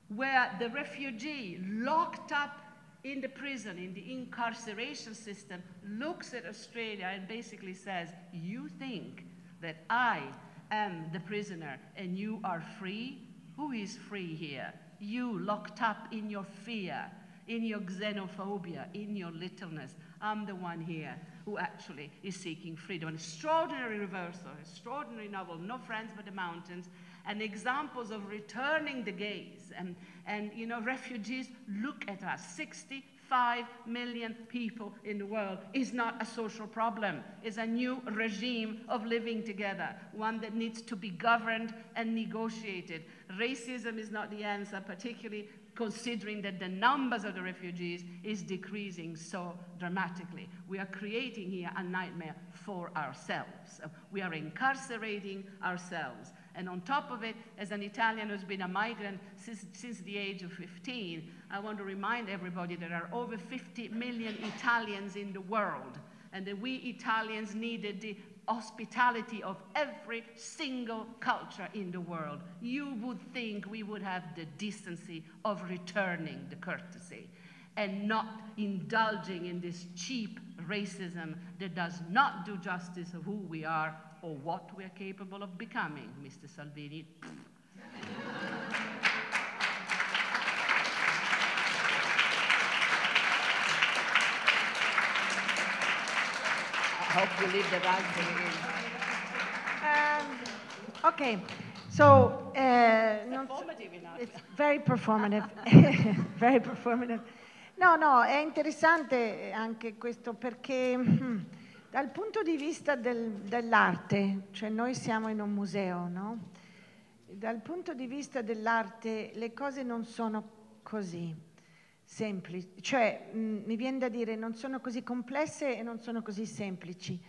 A: where the refugee locked up in the prison, in the incarceration system, looks at Australia and basically says, You think that I am the prisoner and you are free? Who is free here? You locked up in your fear, in your xenophobia, in your littleness. I'm the one here who actually is seeking freedom. An extraordinary reversal, extraordinary novel, No Friends But the Mountains, and examples of returning the gaze. And, and you know, refugees, look at us. 60 5 million people in the world is not a social problem. It's a new regime of living together, one that needs to be governed and negotiated. Racism is not the answer, particularly considering that the numbers of the refugees is decreasing so dramatically. We are creating here a nightmare for ourselves. We are incarcerating ourselves. And on top of it, as an Italian who's been a migrant since, since the age of 15, I want to remind everybody there are over 50 million Italians in the world, and that we Italians needed the hospitality of every single culture in the world. You would think we would have the decency of returning the courtesy and not indulging in this cheap racism that does not do justice of who we are or what we are capable of becoming, Mr. Salvini. <laughs> hope you leave the
C: in. Um, okay, so uh, it's very performative, <laughs> very performative. No, no, è interessante anche questo perché hmm, dal punto di vista del, dell'arte, cioè noi siamo in un museo, no? Dal punto di vista dell'arte le cose non sono così semplici, cioè mh, mi viene da dire non sono così complesse e non sono così semplici,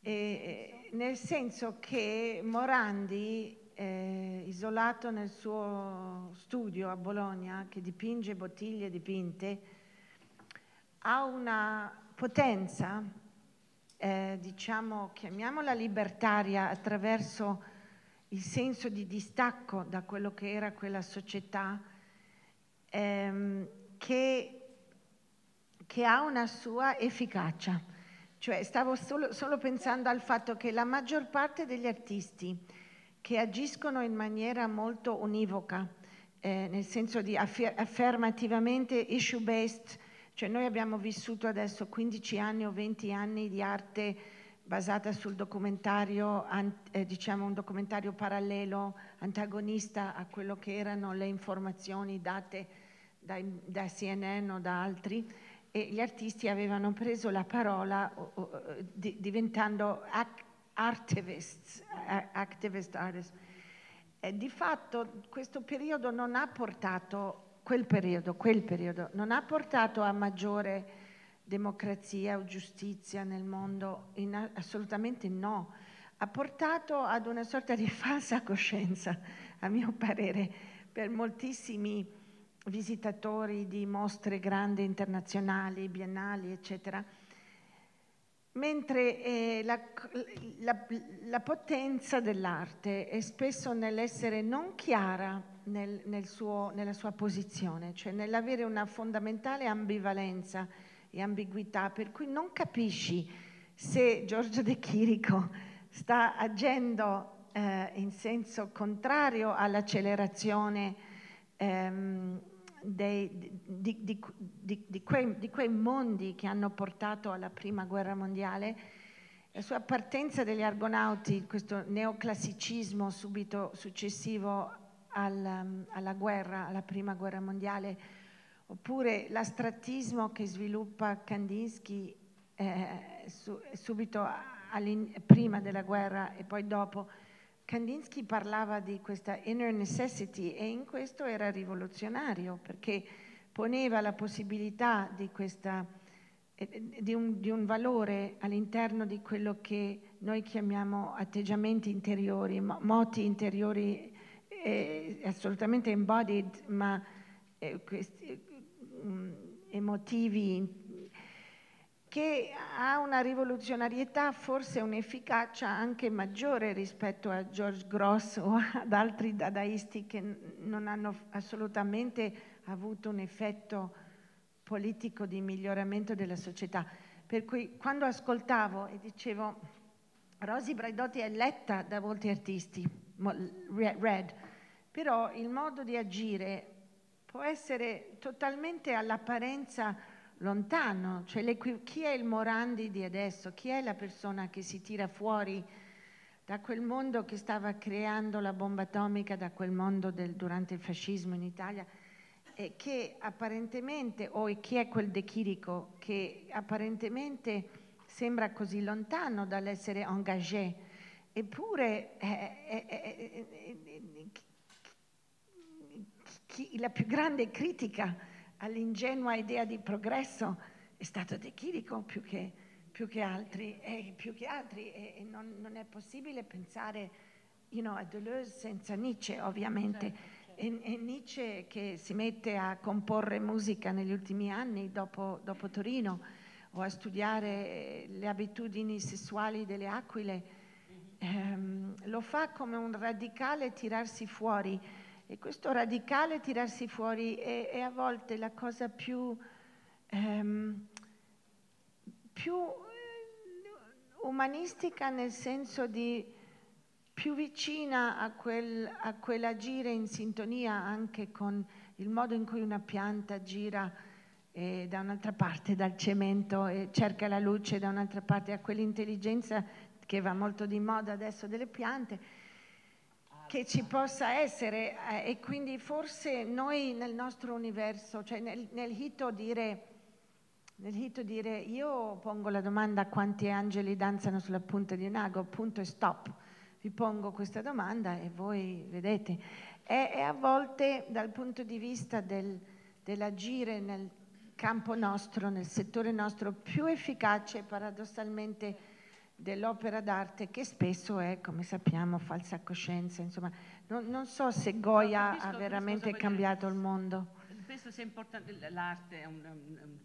C: e, nel senso che Morandi eh, isolato nel suo studio a Bologna, che dipinge bottiglie dipinte, ha una potenza, eh, diciamo, chiamiamola libertaria, attraverso il senso di distacco da quello che era quella società, ehm, che, che ha una sua efficacia. Cioè, stavo solo, solo pensando al fatto che la maggior parte degli artisti, che agiscono in maniera molto univoca, eh, nel senso di affer- affermativamente issue-based, cioè noi abbiamo vissuto adesso 15 anni o 20 anni di arte basata sul documentario, eh, diciamo un documentario parallelo, antagonista a quello che erano le informazioni date dai, da CNN o da altri, e gli artisti avevano preso la parola o, o, di, diventando act- activists, activist artists. E di fatto questo periodo non ha portato, quel periodo, quel periodo, non ha portato a maggiore democrazia o giustizia nel mondo, in, assolutamente no. Ha portato ad una sorta di <laughs> falsa coscienza, a mio parere, per moltissimi visitatori di mostre grandi internazionali, biennali, eccetera, mentre eh, la, la, la, potenza dell'arte è spesso nell'essere non chiara nel, nel suo, nella sua posizione, cioè nell'avere una fondamentale ambivalenza e ambiguità, per cui non capisci se Giorgio De Chirico sta agendo eh, in senso contrario all'accelerazione ehm, dei, di, di, di, quei, di quei mondi che hanno portato alla prima guerra mondiale, la sua partenza degli argonauti, questo neoclassicismo subito successivo al, alla guerra, alla prima guerra mondiale, oppure l'astrattismo che sviluppa Kandinsky eh, su, subito prima della guerra e poi dopo, Kandinsky parlava di questa inner necessity e in questo era rivoluzionario perché poneva la possibilità di, questa, eh, di, un, di un, valore all'interno di quello che noi chiamiamo atteggiamenti interiori, moti interiori eh, assolutamente embodied, ma eh, questi, um, emotivi che ha una rivoluzionarietà, forse un'efficacia anche maggiore rispetto a George Gross o ad altri dadaisti che non hanno assolutamente avuto un effetto politico di miglioramento della società. Per cui quando ascoltavo e dicevo Rosy Braidotti è letta da molti artisti, read, però il modo di agire può essere totalmente all'apparenza lontano, cioè chi è il Morandi di adesso, chi è la persona che si tira fuori da quel mondo che stava creando la bomba atomica, da quel mondo del, durante il fascismo in Italia, e che apparentemente, o chi è quel De Chirico che apparentemente sembra così lontano dall'essere engagé, eppure è, è, è, chi, la più grande critica all'ingenua idea di progresso è stato De Chirico più che, più che altri, e, più che altri e, e non, non, è possibile pensare you know, a Deleuze senza Nietzsche ovviamente. Certo, certo. e, e, Nietzsche che si mette a comporre musica negli ultimi anni dopo, dopo Torino o a studiare le abitudini sessuali delle aquile, ehm, lo fa come un radicale tirarsi fuori e questo radicale tirarsi fuori è, è a volte la cosa più, ehm, più eh, umanistica nel senso di più vicina a, quel, a quell'agire in sintonia anche con il modo in cui una pianta gira eh, da un'altra parte dal cemento e cerca la luce da un'altra parte, a quell'intelligenza che va molto di moda adesso delle piante, che ci possa essere eh, e quindi forse noi nel nostro universo, cioè nel, nel hito dire... Nel hito dire io pongo la domanda quanti angeli danzano sulla punta di un ago, punto e stop vi pongo questa domanda e voi vedete. È, è a volte dal punto di vista del, dell'agire nel campo nostro, nel settore nostro, più efficace paradossalmente dell'opera d'arte che spesso è, come sappiamo, falsa coscienza. Insomma, non, non so se Goya no, ha veramente cambiato il mondo.
A: Penso sia importante, l'arte è un, un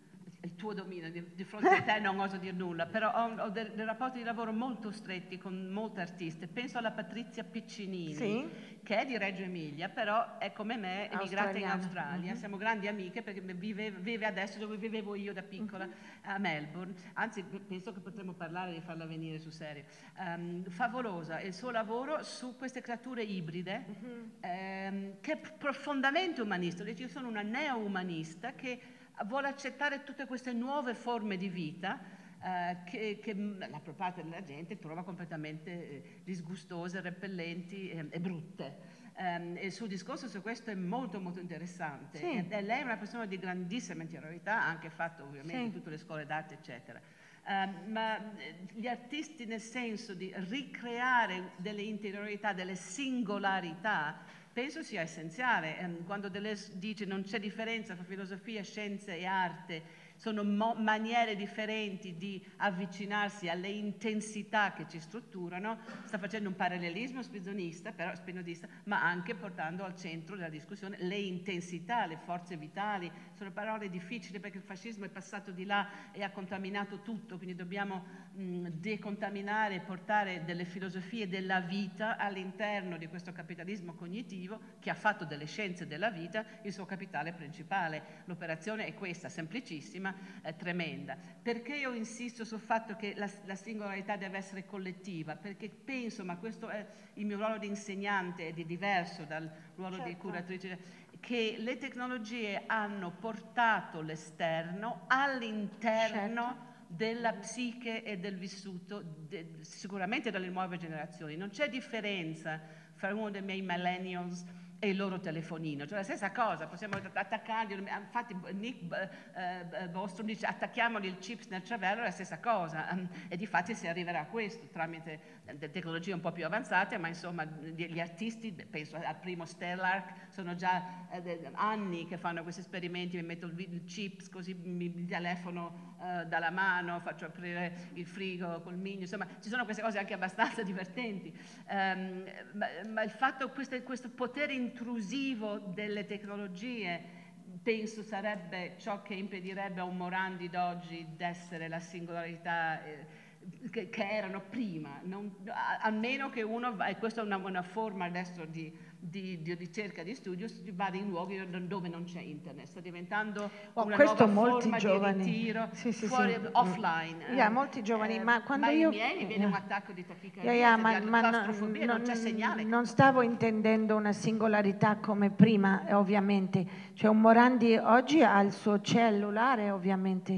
A: il tuo dominio, di, di, fronte a te <laughs> non oso dire nulla, però ho, ho dei, dei, rapporti di lavoro molto stretti con molte artiste. Penso alla Patrizia Piccinini, sì. che è di Reggio Emilia, però è come me, emigrata in Australia. Mm-hmm. Siamo grandi amiche perché vive, vive, adesso dove vivevo io da piccola, mm-hmm. a Melbourne. Anzi, penso che potremmo parlare di farla venire sul serio. Um, favolosa il suo lavoro su queste creature ibride, mm-hmm. um, che è profondamente umanista. Io sono una neo-umanista che vuole accettare tutte queste nuove forme di vita eh, che, che, la parte della gente trova completamente eh, disgustose, repellenti eh, e brutte. Um, il suo discorso su questo è molto molto interessante sì. e, lei è una persona di grandissima interiorità, ha anche fatto ovviamente sì. tutte le scuole d'arte eccetera. Um, ma eh, gli artisti nel senso di ricreare delle interiorità, delle singolarità penso sia essenziale. Ehm, quando Deleuze dice non c'è differenza tra filosofia, scienze e arte, sono maniere differenti di avvicinarsi alle intensità che ci strutturano, sta facendo un parallelismo spinozista, però, spinozista, ma anche portando al centro della discussione le intensità, le forze vitali, sono parole difficili perché il fascismo è passato di là e ha contaminato tutto, quindi dobbiamo mh, decontaminare e portare delle filosofie della vita all'interno di questo capitalismo cognitivo che ha fatto delle scienze della vita il suo capitale principale. L'operazione è questa, semplicissima, eh, tremenda. Perché io insisto sul fatto che la, la, singolarità deve essere collettiva? Perché penso, ma questo è il mio ruolo di insegnante, ed è diverso dal ruolo certo. di curatrice, che le tecnologie hanno portato l'esterno all'interno certo. della psiche e del vissuto, de, sicuramente dalle nuove generazioni. Non c'è differenza fra uno dei miei millennials e il loro telefonino, cioè la stessa cosa, possiamo attaccargli, infatti Nick eh, eh, Bostrom dice attacchiamogli il chip nel cervello, è la stessa cosa. E di fatti si arriverà a questo tramite tecnologie un po' più avanzate, ma insomma gli artisti, penso al primo Stellark, sono già eh, anni che fanno questi esperimenti, mi metto il chip così mi telefono eh, dalla mano, faccio aprire il frigo col migno, insomma ci sono queste cose anche abbastanza <laughs> divertenti, um, ma, ma, il fatto, questo, questo potere intrusivo delle tecnologie penso sarebbe ciò che impedirebbe a un Morandi d'oggi d'essere la singolarità eh, che, che, erano prima, non, almeno che uno, e questa è una, una forma adesso di, di, di, ricerca, di studio, vada in luoghi dove non c'è internet, sta diventando oh, una nuova forma giovani. di ritiro sì, sì, fuori, sì. offline.
C: Yeah, eh. molti giovani, eh, ma quando
A: ma
C: io...
A: miei viene yeah. un attacco di tachicardia,
C: yeah, yeah, di ma, ma non, non c'è segnale. Non stavo intendendo una singolarità come prima, ovviamente. Cioè un Morandi oggi ha il suo cellulare, ovviamente.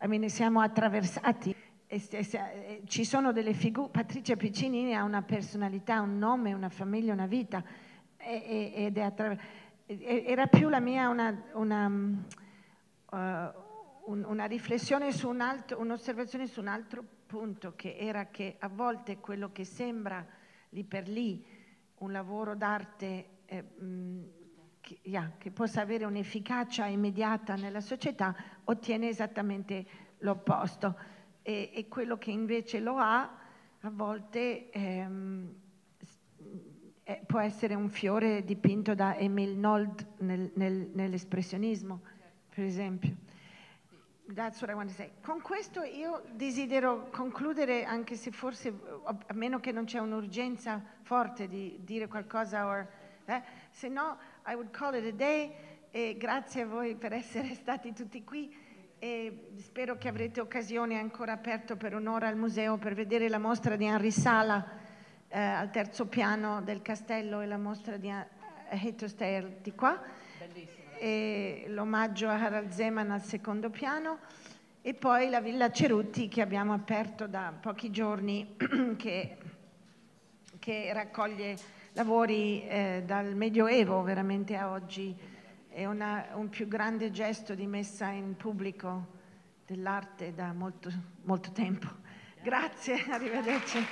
C: I mean, siamo attraversati eh, ci sono delle figure, Patrizia Piccinini ha una personalità, un nome, una famiglia, una vita attraverso, era più la mia una, una, uh, una riflessione su un altro, un'osservazione su un altro punto che era che a volte quello che sembra lì per lì un lavoro d'arte eh, mh, che, yeah, che possa avere un'efficacia immediata nella società ottiene esattamente l'opposto. E, e quello che invece lo ha a volte ehm, eh, può essere un fiore dipinto da Emile Nold nel, nel, nell'espressionismo, per esempio. That's what I want to say. Con questo io desidero concludere, anche se forse, a meno che non c'è un'urgenza forte di dire qualcosa, or, eh, se no I would call it a day e grazie a voi per essere <laughs> stati tutti qui e spero che avrete occasione ancora aperto per un'ora al museo per vedere la mostra di Henri Sala eh, al terzo piano del castello e la mostra di Hate di qua. E l'omaggio a Harald Zeman al secondo piano e poi la Villa Cerutti che abbiamo aperto da pochi giorni <clears throat> che, che raccoglie lavori eh, dal Medioevo veramente a oggi. È una, un più grande gesto di messa in pubblico dell'arte da molto, molto tempo. Grazie, <laughs> arrivederci.